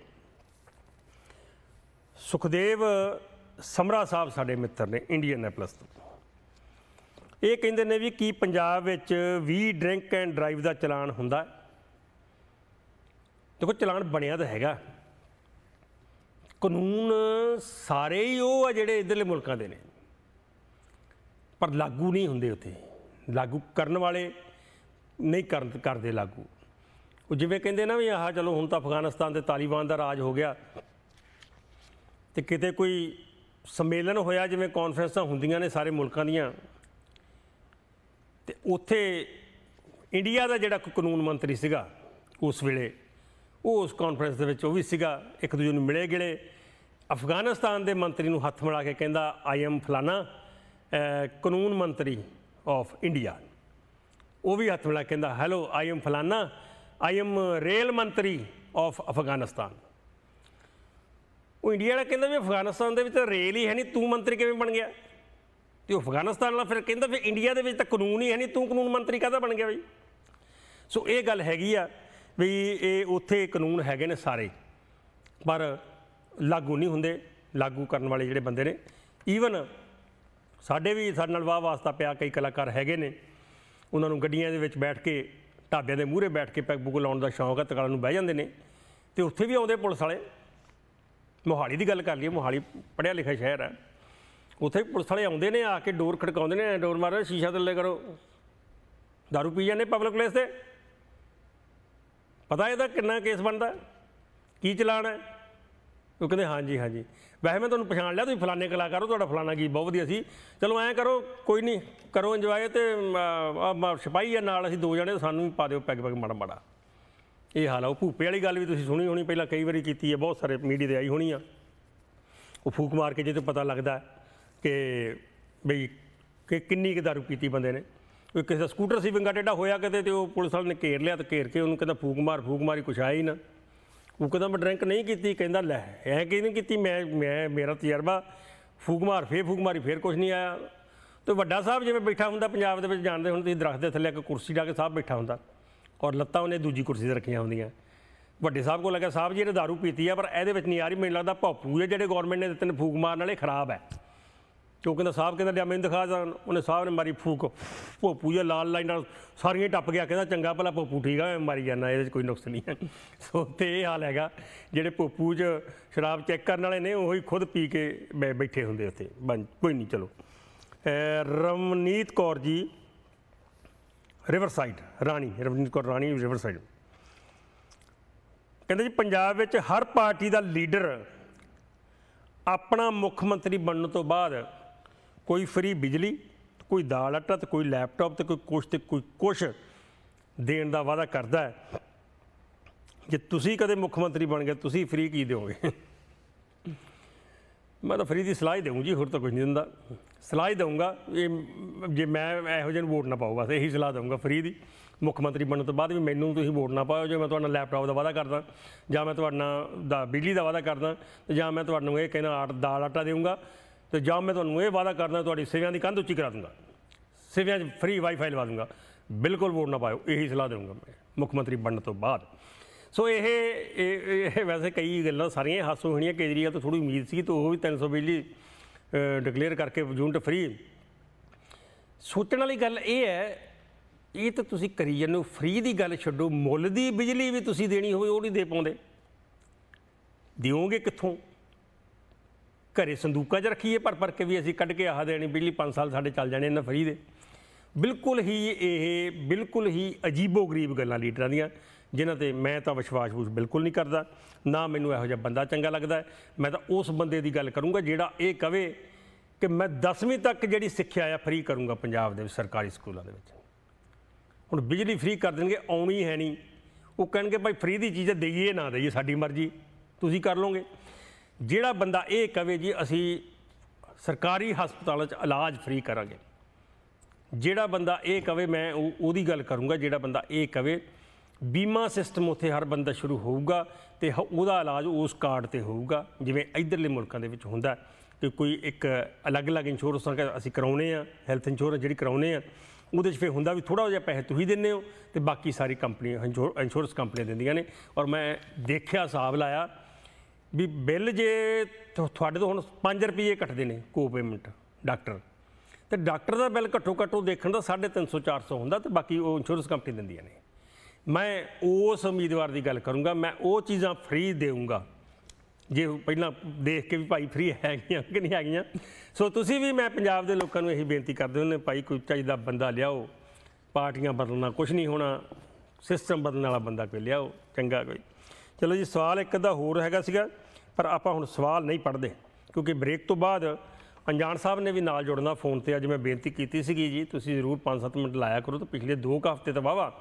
ਸੁਖਦੇਵ ਸਮਰਾ ਸਾਹਿਬ ਸਾਡੇ ਮਿੱਤਰ ਨੇ ਇੰਡੀਅਨ ਐਪਲਸ ਤੋਂ। ਇਹ ਕਹਿੰਦੇ ਨੇ ਵੀ ਕੀ ਪੰਜਾਬ ਵਿੱਚ ਵੀ ਡਰਿੰਕ ਐਂਡ ਡਰਾਈਵ ਦਾ ਚਲਾਨ ਹੁੰਦਾ ਹੈ? ਦੇਖੋ, ਚਲਾਨ ਬਣਿਆ ਤਾਂ ਹੈਗਾ। ਕਾਨੂੰਨ ਸਾਰੇ ਹੀ ਉਹ ਆ ਜਿਹੜੇ ਇਧਰਲੇ ਮੁਲਕਾਂ ਦੇ ਨੇ। ਪਰ ਲਾਗੂ ਨਹੀਂ ਹੁੰਦੇ ਉੱਥੇ। ਲਾਗੂ ਕਰਨ ਵਾਲੇ ਨਹੀਂ ਕਰਨ, ਕਰਦੇ ਲਾਗੂ। ਉਹ ਜਿਵੇਂ ਕਹਿੰਦੇ ਨਾ ਵੀ ਆਹ ਚਲੋ ਹੁਣ ਤਾਂ ਅਫਗਾਨਿਸਤਾਨ ਤੇ ਤਾਲਿਬਾਨ ਦਾ ਰਾਜ ਹੋ ਗਿਆ। ਤੇ ਕਿਤੇ ਕੋਈ ਸੰਮੇਲਨ ਹੋਇਆ ਜਿਵੇਂ ਕਾਨਫਰੰਸਾਂ ਹੁੰਦੀਆਂ ਨੇ ਸਾਰੇ ਮੁਲਕਾਂ ਦੀਆਂ। ਤੇ ਉੱਥੇ ਇੰਡੀਆ ਦਾ ਜਿਹੜਾ ਕੋਈ ਕਾਨੂੰਨ ਮੰਤਰੀ ਸੀਗਾ ਉਸ ਵੇਲੇ ਉਹ ਉਸ ਕਾਨਫਰੰਸ ਦੇ ਵਿੱਚ ਉਹ ਵੀ ਸੀਗਾ, ਇੱਕ ਦੂਜੇ ਨੂੰ ਮਿਲੇ ਗਿਲੇ। ਅਫਗਾਨਿਸਤਾਨ ਦੇ ਮੰਤਰੀ ਨੂੰ ਹੱਥ ਮਿਲਾ ਕੇ ਕਹਿੰਦਾ ਆਈ ਐਮ ਫਲਾਨਾ ਕਾਨੂੰਨ ਮੰਤਰੀ ਆਫ ਇੰਡੀਆ ਉਹ ਵੀ ਹੱਥ ਮਿਲਾ ਕੇ ਕਹਿੰਦਾ ਹੈਲੋ ਆਈ ਐਮ ਫਲਾਨਾ ਆਈ ਐਮ ਰੇਲ ਮੰਤਰੀ ਆਫ ਅਫਗਾਨਿਸਤਾਨ. ਉਹ ਇੰਡੀਆ ਵਾਲਾ ਕਹਿੰਦਾ ਵੀ ਅਫਗਾਨਿਸਤਾਨ ਦੇ ਵਿੱਚ ਤਾਂ ਰੇਲ ਹੀ ਹੈ ਨਹੀਂ, ਤੂੰ ਮੰਤਰੀ ਕਿਵੇਂ ਬਣ ਗਿਆ? ਤੇ ਉਹ ਅਫਗਾਨਿਸਤਾਨ ਵਾਲਾ ਫਿਰ ਕਹਿੰਦਾ ਫਿਰ ਇੰਡੀਆ ਦੇ ਵਿੱਚ ਤਾਂ ਕਾਨੂੰਨ ਹੀ ਹੈ ਨਹੀਂ, ਤੂੰ ਕਾਨੂੰਨ ਮੰਤਰੀ ਕਾਹਦਾ ਬਣ ਗਿਆ ਬਈ? ਸੋ ਇਹ ਗੱਲ ਹੈਗੀ ਆ ਵੀ ਇਹ ਉੱਥੇ ਕਾਨੂੰਨ ਹੈਗੇ ਨੇ ਸਾਰੇ। ਪਰ ਲਾਗੂ ਨਹੀਂ ਹੁੰਦੇ, ਲਾਗੂ ਕਰਨ ਵਾਲੇ ਜਿਹੜੇ ਬੰਦੇ ਨੇ। ਈਵਨ ਸਾਡੇ ਵੀ ਸਾਡੇ ਨਾਲ ਵਾਹ ਵਾਸਤਾ ਪਿਆ, ਕਈ ਕਲਾਕਾਰ ਹੈਗੇ ਨੇ। ਉਹਨਾਂ ਨੂੰ ਗੱਡੀਆਂ ਦੇ ਵਿੱਚ ਬੈਠ ਕੇ, ਢਾਬਿਆਂ ਦੇ ਮੂਹਰੇ ਬੈਠ ਕੇ ਪੈਗ ਬੁੱਕ ਲਾਉਣ ਦਾ ਸ਼ੌਂਕ ਹੈ ਤਕਾਲਾਂ ਨੂੰ ਬਹਿ ਜਾਂਦੇ ਨੇ। ਤੇ ਉੱਥੇ ਵੀ ਆਉਂਦੇ ਪੁਲਿਸ ਵਾਲੇ। ਮੋਹਾਲੀ ਦੀ ਗੱਲ ਕਰ ਲਈਏ, ਮੋਹਾਲੀ ਪੜ੍ਹਿਆ ਲਿਖਿਆ ਸ਼ਹਿਰ ਹੈ ਉੱਥੇ ਵੀ ਪੁਲਿਸ ਵਾਲੇ ਆਉਂਦੇ ਨੇ, ਆ ਕੇ ਡੋਰ ਖੜਕਾਉਂਦੇ ਨੇ, ਡੋਰ ਮਾਰੋ, ਸ਼ੀਸ਼ਾ ਥੱਲੇ ਕਰੋ। ਦਾਰੂ ਪੀ ਜਾਂਦੇ ਪਬਲਿਕ ਪਲੇਸ ਤੇ। ਪਤਾ ਇਹਦਾ ਕਿੰਨਾ ਕੇਸ ਬਣਦਾ? ਕੀ ਚਲਾਨ ਹੈ? ਉਹ ਕਹਿੰਦੇ, ਹਾਂਜੀ ਹਾਂਜੀ। ਵੈਸੇ ਮੈਂ ਤੁਹਾਨੂੰ ਪਛਾਣ ਲਿਆ, ਤੁਸੀਂ ਫਲਾਣੇ ਕਲਾਕਾਰ ਹੋ, ਤੁਹਾਡਾ ਫਲਾਣਾ ਗੀਤ ਬਹੁਤ ਵਧੀਆ ਸੀ। ਚਲੋ, ਐਂ ਕਰੋ, ਕੋਈ ਨਹੀਂ, ਕਰੋ ਇੰਜੋਏ ਤੇ ਆ ਸਿਪਾਹੀ ਆ ਨਾਲ, ਅਸੀਂ ਦੋ ਜਣੇ, ਸਾਨੂੰ ਵੀ ਪਾ ਦਿਓ ਪੈਗ ਪੈਗ ਮਾੜਾ ਮਾੜਾ। ਇਹ ਹਾਲ ਆ, ਉਹ ਭੂਪੇ ਵਾਲੀ ਗੱਲ ਵੀ ਤੁਸੀਂ ਸੁਣੀ ਹੋਣੀ, ਪਹਿਲਾਂ ਕਈ ਵਾਰੀ ਕੀਤੀ ਹੈ, ਬਹੁਤ ਸਾਰੇ ਮੀਡੀਆ ਤੇ ਆਈ ਹੋਣੀ ਆ। ਉਹ ਫੂਕ ਮਾਰ ਕੇ ਜੇ ਜਿਹਦੇ ਪਤਾ ਲੱਗਦਾ ਕਿ ਬਈ ਕਿ ਕਿੰਨੀ ਕੁ ਦਾਰੂ ਪੀਤੀ ਬੰਦੇ ਨੇ। ਕੋਈ ਕਿਸੇ ਦਾ ਸਕੂਟਰ ਸੀ ਵਿੰਗਾ ਟੇਢਾ ਹੋਇਆ ਕਿਤੇ ਤੇ ਉਹ ਪੁਲਿਸ ਵਾਲੇ ਨੇ ਘੇਰ ਲਿਆ ਤੇ ਘੇਰ ਕੇ ਉਹਨੂੰ ਕਹਿੰਦਾ ਫੂਕ ਮਾਰ, ਫੂਕ ਮਾਰੀ, ਕੁਛ ਆਇਆ ਹੀ ਨਾ। ਉਹ ਕਹਿੰਦਾ ਮੈਂ ਡਰਿੰਕ ਨਹੀਂ ਕੀਤੀ, ਕਹਿੰਦਾ ਲੈ, ਐ ਕਿ ਨਹੀਂ ਕੀਤੀ? ਮੈਂ ਮੈਂ, ਮੇਰਾ ਤਜਰਬਾ ਫੂਕ ਮਾਰ, ਫੇਰ ਫੂਕ ਮਾਰੀ, ਫੇਰ ਕੁਛ ਨਹੀਂ ਆਇਆ। ਤੇ ਵੱਡਾ ਸਾਹਿਬ ਜਿਵੇਂ ਬੈਠਾ ਹੁੰਦਾ ਪੰਜਾਬ ਦੇ ਵਿੱਚ ਜਾਣਦੇ ਹੁਣ ਤੁਸੀਂ ਦਰਖਤ ਦੇ ਥੱਲੇ ਇੱਕ ਕੁਰਸੀ ਢਾ ਕੇ ਸਾਹਿਬ ਬੈਠਾ ਹੁੰਦਾ ਔਰ ਲੱਤਾਂ ਉਹਨੇ ਦੂਜੀ ਕੁਰਸੀ ਤੇ ਰੱਖੀਆਂ ਹੁੰਦੀਆਂ। ਵੱਡੇ ਸਾਹਿਬ ਕੋਲ ਲੱਗਾ ਸਾਹਿਬ ਜੀ ਇਹਨੇ ਦਾਰੂ ਪੀਤੀ ਆ, ਪਰ ਇਹਦੇ ਵਿੱਚ ਨਹੀਂ ਆ ਰਹੀ, ਮੈਨੂੰ ਲੱਗਦਾ ਭਾਪੂ ਹੈ ਜਿਹੜੇ ਗਵਰਨਮੈਂਟ ਨੇ ਦਿੱਤੇ ਨੇ ਫੂਕ ਮਾਰਨ ਵਾਲੇ ਖਰਾਬ ਹੈ। ਤੇ ਉਹ ਕਹਿੰਦਾ ਸਾਹਿਬ ਕਹਿੰਦਾ, ਲਿਆ ਮੈਨੂੰ ਦਿਖਾ ਜਾਂ। ਉਹਨੇ ਸਾਹਿਬ ਨੇ ਮਾਰੀ ਫੂਕ। ਭੋਪੂ ਜਿਹਾ ਲਾਲ ਲਾਈਨ ਨਾਲ ਸਾਰੀਆਂ ਹੀ ਟੱਪ ਗਿਆ। ਕਹਿੰਦਾ, ਚੰਗਾ ਭਲਾ ਭੋਪੂ, ਠੀਕ ਆ, ਮੈਂ ਮਾਰੀ ਜਾਂਦਾ, ਇਹਦੇ 'ਚ ਕੋਈ ਨੁਕਸ ਨਹੀਂ ਹੈ। ਸੋ ਤੇ ਇਹ ਹਾਲ ਹੈਗਾ, ਜਿਹੜੇ ਭੋਪੂ 'ਚ ਸ਼ਰਾਬ ਚੈੱਕ ਕਰਨ ਵਾਲੇ ਨੇ, ਉਹੀ ਖੁਦ ਪੀ ਕੇ ਬੈਠੇ ਹੁੰਦੇ ਉੱਥੇ। ਬਣ- ਕੋਈ ਨਹੀਂ, ਚਲੋ। ਅਹ ਰਮਨੀਤ ਕੌਰ ਜੀ, ਰਿਵਰਸਾਈਡ, ਰਾਣੀ ਰਮਨੀਤ ਕੌਰ, ਰਾਣੀ, ਰਿਵਰਸਾਈਡ। ਕਹਿੰਦੇ ਜੀ, ਪੰਜਾਬ ਵਿੱਚ ਹਰ ਪਾਰਟੀ ਦਾ ਲੀਡਰ ਆਪਣਾ ਮੁੱਖ ਮੰਤਰੀ ਬਣਨ ਤੋਂ ਬਾਅਦ ਕੋਈ ਫਰੀ ਬਿਜਲੀ, ਕੋਈ ਦਾਲ ਆਟਾ ਤੇ ਕੋਈ ਲੈਪਟਾਪ ਤੇ ਕੋਈ ਕੁਛ ਤੇ ਕੋਈ ਕੁਛ ਦੇਣ ਦਾ ਵਾਅਦਾ ਕਰਦਾ ਹੈ। ਜੇ ਤੁਸੀਂ ਕਦੇ ਮੁੱਖ ਮੰਤਰੀ ਬਣ ਗਏ, ਤੁਸੀਂ ਫ੍ਰੀ ਕੀ ਦਿਓਗੇ? ਮੈਂ ਤਾਂ ਫ੍ਰੀ ਦੀ ਸਲਾਹ ਹੀ ਦੇਵਾਂ ਜੀ, ਹੋਰ ਤਾਂ ਕੁਝ ਨਹੀਂ ਦਿੰਦਾ। ਸਲਾਹ ਹੀ ਦਊਂਗਾ, ਇਹ ਜੇ ਮੈਂ ਇਹੋ ਜਿਹੇ ਨੂੰ ਵੋਟ ਨਾ ਪਾਓ ਬਸ ਇਹੀ ਸਲਾਹ ਦਊਂਗਾ ਫ੍ਰੀ ਦੀ। ਮੁੱਖ ਮੰਤਰੀ ਬਣਨ ਤੋਂ ਬਾਅਦ ਵੀ ਮੈਨੂੰ ਤੁਸੀਂ ਵੋਟ ਨਾ ਪਾਓ ਜੇ ਮੈਂ ਤੁਹਾਡਾ ਲੈਪਟਾਪ ਦਾ ਵਾਅਦਾ ਕਰਦਾ, ਜਾਂ ਮੈਂ ਤੁਹਾਡਾ ਦਾ ਬਿਜਲੀ ਦਾ ਵਾਅਦਾ ਕਰਦਾ, ਤੇ ਜਾਂ ਮੈਂ ਤੁਹਾਨੂੰ ਇਹ ਕਹਿੰਦਾ ਆਟ ਦਾਲ ਆਟਾ ਦੇਵਾਂਗਾ ਤੇ ਜਾਂ ਮੈਂ ਤੁਹਾਨੂੰ ਇਹ ਵਾਅਦਾ ਕਰਦਾ, ਤੁਹਾਡੀ ਸਿਵਿਆਂ ਦੀ ਕੰਧ ਉੱਚੀ ਕਰਾ ਦੂੰਗਾ। ਸਿਵਿਆਂ 'ਚ ਫ੍ਰੀ ਵਾਈਫਾਈ ਲਵਾ ਦੂੰਗਾ। ਬਿਲਕੁਲ ਵੋਟ ਨਾ ਪਾਇਓ, ਇਹੀ ਸਲਾਹ ਦੇਵਾਂਗਾ ਮੈਂ, ਮੁੱਖ ਮੰਤਰੀ ਬਣਨ ਤੋਂ ਬਾਅਦ। ਸੋ ਇਹ ਇਹ ਇਹ ਵੈਸੇ ਕਈ ਗੱਲਾਂ ਸਾਰੀਆਂ ਹਾਸੋ ਹੋਣੀਆਂ, ਕੇਜਰੀਵਾਲ ਤੋਂ ਥੋੜੀ ਉਮੀਦ ਸੀ, ਤੇ ਉਹ ਵੀ 300 ਬਿਜਲੀ ਡਿਕਲੇਅਰ ਕਰਕੇ ਯੂਨਿਟ ਫ੍ਰੀ ਸੋਚਣ ਵਾਲੀ ਗੱਲ ਇਹ ਹੈ, ਇਹ ਤਾਂ ਤੁਸੀਂ ਕਰੀ ਜਾਂਦੇ ਹੋ ਫ੍ਰੀ ਦੀ ਗੱਲ ਛੱਡੋ, ਮੁੱਲ ਦੀ ਬਿਜਲੀ ਵੀ ਤੁਸੀਂ ਦੇਣੀ ਹੋਵੇ, ਉਹ ਨਹੀਂ ਦੇ ਪਾਉਂਦੇ। ਦਿਓਗੇ ਕਿੱਥੋਂ? ਘਰੇ ਸੰਦੂਕਾਂ 'ਚ ਰੱਖੀਏ, ਪਰ ਪਰ ਕੇ ਵੀ ਅਸੀਂ ਕੱਢ ਕੇ ਆਹ ਦੇਣੀ, ਬਿਜਲੀ 5 ਸਾਲ ਸਾਡੇ ਚੱਲ ਜਾਣੇ ਇਹਨਾਂ ਫਰੀ ਦੇ। ਬਿਲਕੁਲ ਹੀ ਇਹ, ਬਿਲਕੁਲ ਹੀ ਅਜੀਬੋ-ਗਰੀਬ ਗੱਲਾਂ ਲੀਡਰਾਂ ਦੀਆਂ, ਜਿਨ੍ਹਾਂ ਤੇ ਮੈਂ ਤਾਂ ਵਿਸ਼ਵਾਸ ਬੂਸ ਬਿਲਕੁਲ ਨਹੀਂ ਕਰਦਾ, ਨਾ ਮੈਨੂੰ ਇਹੋ ਜਿਹਾ ਬੰਦਾ ਚੰਗਾ ਲੱਗਦਾ। ਮੈਂ ਤਾਂ ਉਸ ਬੰਦੇ ਦੀ ਗੱਲ ਕਰੂੰਗਾ ਜਿਹੜਾ ਇਹ ਕਵੇ ਕਿ ਮੈਂ 10ਵੀਂ ਤੱਕ ਜਿਹੜੀ ਸਿੱਖਿਆ ਆ ਫ੍ਰੀ ਕਰੂੰਗਾ ਪੰਜਾਬ ਦੇ ਸਰਕਾਰੀ ਸਕੂਲਾਂ ਦੇ ਵਿੱਚ। ਹੁਣ ਬਿਜਲੀ ਫ੍ਰੀ ਕਰ ਦੇਣਗੇ, ਆਉਣੀ ਹੈ ਨਹੀਂ। ਉਹ ਕਹਿਣਗੇ, ਭਾਈ ਫ੍ਰੀ ਦੀ ਚੀਜ਼ ਦੇਈਏ, ਨਾ ਦੇਈਏ, ਸਾਡੀ ਮਰਜ਼ੀ। ਤੁਸੀਂ ਕਰ ਲਓਗੇ। ਜਿਹੜਾ ਬੰਦਾ ਇਹ ਕਵੇ ਜੀ, ਅਸੀਂ ਸਰਕਾਰੀ ਹਸਪਤਾਲਾਂ 'ਚ ਇਲਾਜ ਫ੍ਰੀ ਕਰਾਂਗੇ। ਜਿਹੜਾ ਬੰਦਾ ਇਹ ਕਵੇ, ਮੈਂ ਉਹ- ਉਹਦੀ ਗੱਲ ਕਰੂੰਗਾ, ਜਿਹੜਾ ਬੰਦਾ ਇਹ ਕਵੇ, ਬੀਮਾ ਸਿਸਟਮ ਉੱਥੇ ਹਰ ਬੰਦਾ ਸ਼ੁਰੂ ਹੋਊਗਾ ਤੇ ਹ- ਉਹਦਾ ਇਲਾਜ ਉਸ ਕਾਰਡ ਤੇ ਹੋਊਗਾ, ਜਿਵੇਂ ਇਧਰਲੇ ਮੁਲਕਾਂ ਦੇ ਵਿੱਚ ਹੁੰਦਾ ਕਿ ਕੋਈ ਇੱਕ ਅਲੱਗ-ਅਲੱਗ ਇੰਸ਼ੋਰੈਂਸ ਅਸੀਂ ਕਰਾਉਨੇ ਆ ਹੈਲਥ ਇੰਸ਼ੋਰੈਂਸ ਜਿਹੜੀ ਕਰਾਉਨੇ ਆ ਉਹਦੇ 'ਚ ਫਿਰ ਹੁੰਦਾ ਵੀ ਥੋੜਾ ਜਿਹਾ ਪੈਸੇ ਤੁਸੀਂ ਦਿੰਦੇ ਹੋ ਤੇ ਬਾਕੀ ਸਾਰੀ ਕੰਪਨੀਆਂ ਇੰਸ਼ੋਰ- ਇੰਸ਼ੋਰੈਂਸ ਕੰਪਨੀਆਂ ਦਿੰਦੀਆਂ ਨੇ। ਔਰ ਮੈਂ ਦੇਖਿਆ ਹਿਸਾਬ ਲਾਇਆ ਵੀ ਬਿੱਲ ਜੇ ਤੁ- ਤੁਹਾਡੇ ਤੋਂ ਹੁਣ 5 ਰੁਪਏ ਕੱਟਦੇ ਨੇ ਕੋ ਪੇਮੈਂਟ ਡਾਕਟਰ। ਤੇ ਡਾਕਟਰ ਦਾ ਬਿੱਲ ਘੱਟੋ ਘੱਟ ਉਹ ਦੇਖਣ ਦਾ 350 400 ਹੁੰਦਾ ਤੇ ਬਾਕੀ ਉਹ ਇੰਸ਼ੋਰੈਂਸ ਕੰਪਨੀ ਦਿੰਦੀਆਂ ਨੇ। ਮੈਂ ਉਸ ਉਮੀਦਵਾਰ ਦੀ ਗੱਲ ਕਰੂੰਗਾ, ਮੈਂ ਉਹ ਚੀਜ਼ਾਂ ਫ੍ਰੀ ਦੇਵਾਂਗਾ ਜੇ ਉਹ ਪਹਿਲਾਂ ਦੇਖ ਕੇ ਵੀ ਭਾਈ ਫ੍ਰੀ ਹੈਗੀਆਂ ਕਿ ਨਹੀਂ ਹੈਗੀਆਂ। ਸੋ ਤੁਸੀਂ ਵੀ, ਮੈਂ ਪੰਜਾਬ ਦੇ ਲੋਕਾਂ ਨੂੰ ਇਹੀ ਬੇਨਤੀ ਕਰਦੇ ਹੁੰਦੇ ਭਾਈ ਕੋਈ ਚਾਹੀਦਾ ਬੰਦਾ ਲਿਆਓ, ਪਾਰਟੀਆਂ ਬਦਲਣਾ ਕੁਝ ਨਹੀਂ ਹੋਣਾ ਸਿਸਟਮ ਬਦਲਣ ਵਾਲਾ ਬੰਦਾ ਕੋਈ ਲਿਆਓ, ਚੰਗਾ ਕੋਈ। ਚਲੋ ਜੀ, ਸਵਾਲ ਇੱਕ ਦਾ ਹੋਰ ਹੈਗਾ ਸੀਗਾ, ਪਰ ਆਪਾਂ ਹੁਣ ਸਵਾਲ ਨਹੀਂ ਪੜ੍ਹਦੇ, ਕਿਉਂਕਿ ਬ੍ਰੇਕ ਤੋਂ ਬਾਅਦ ਅਣਜਾਣ ਸਾਹਿਬ ਨੇ ਵੀ ਨਾਲ ਜੁੜਨਾ ਫੋਨ ਤੇ, ਅੱਜ ਮੈਂ ਬੇਨਤੀ ਕੀਤੀ ਸੀਗੀ ਜੀ, ਤੁਸੀਂ ਜ਼ਰੂਰ 5-7 ਮਿੰਟ ਲਾਇਆ ਕਰੋ, ਤਾਂ ਪਿਛਲੇ 2 ਹਫ਼ਤੇ ਤੋਂ ਵਾਵਾ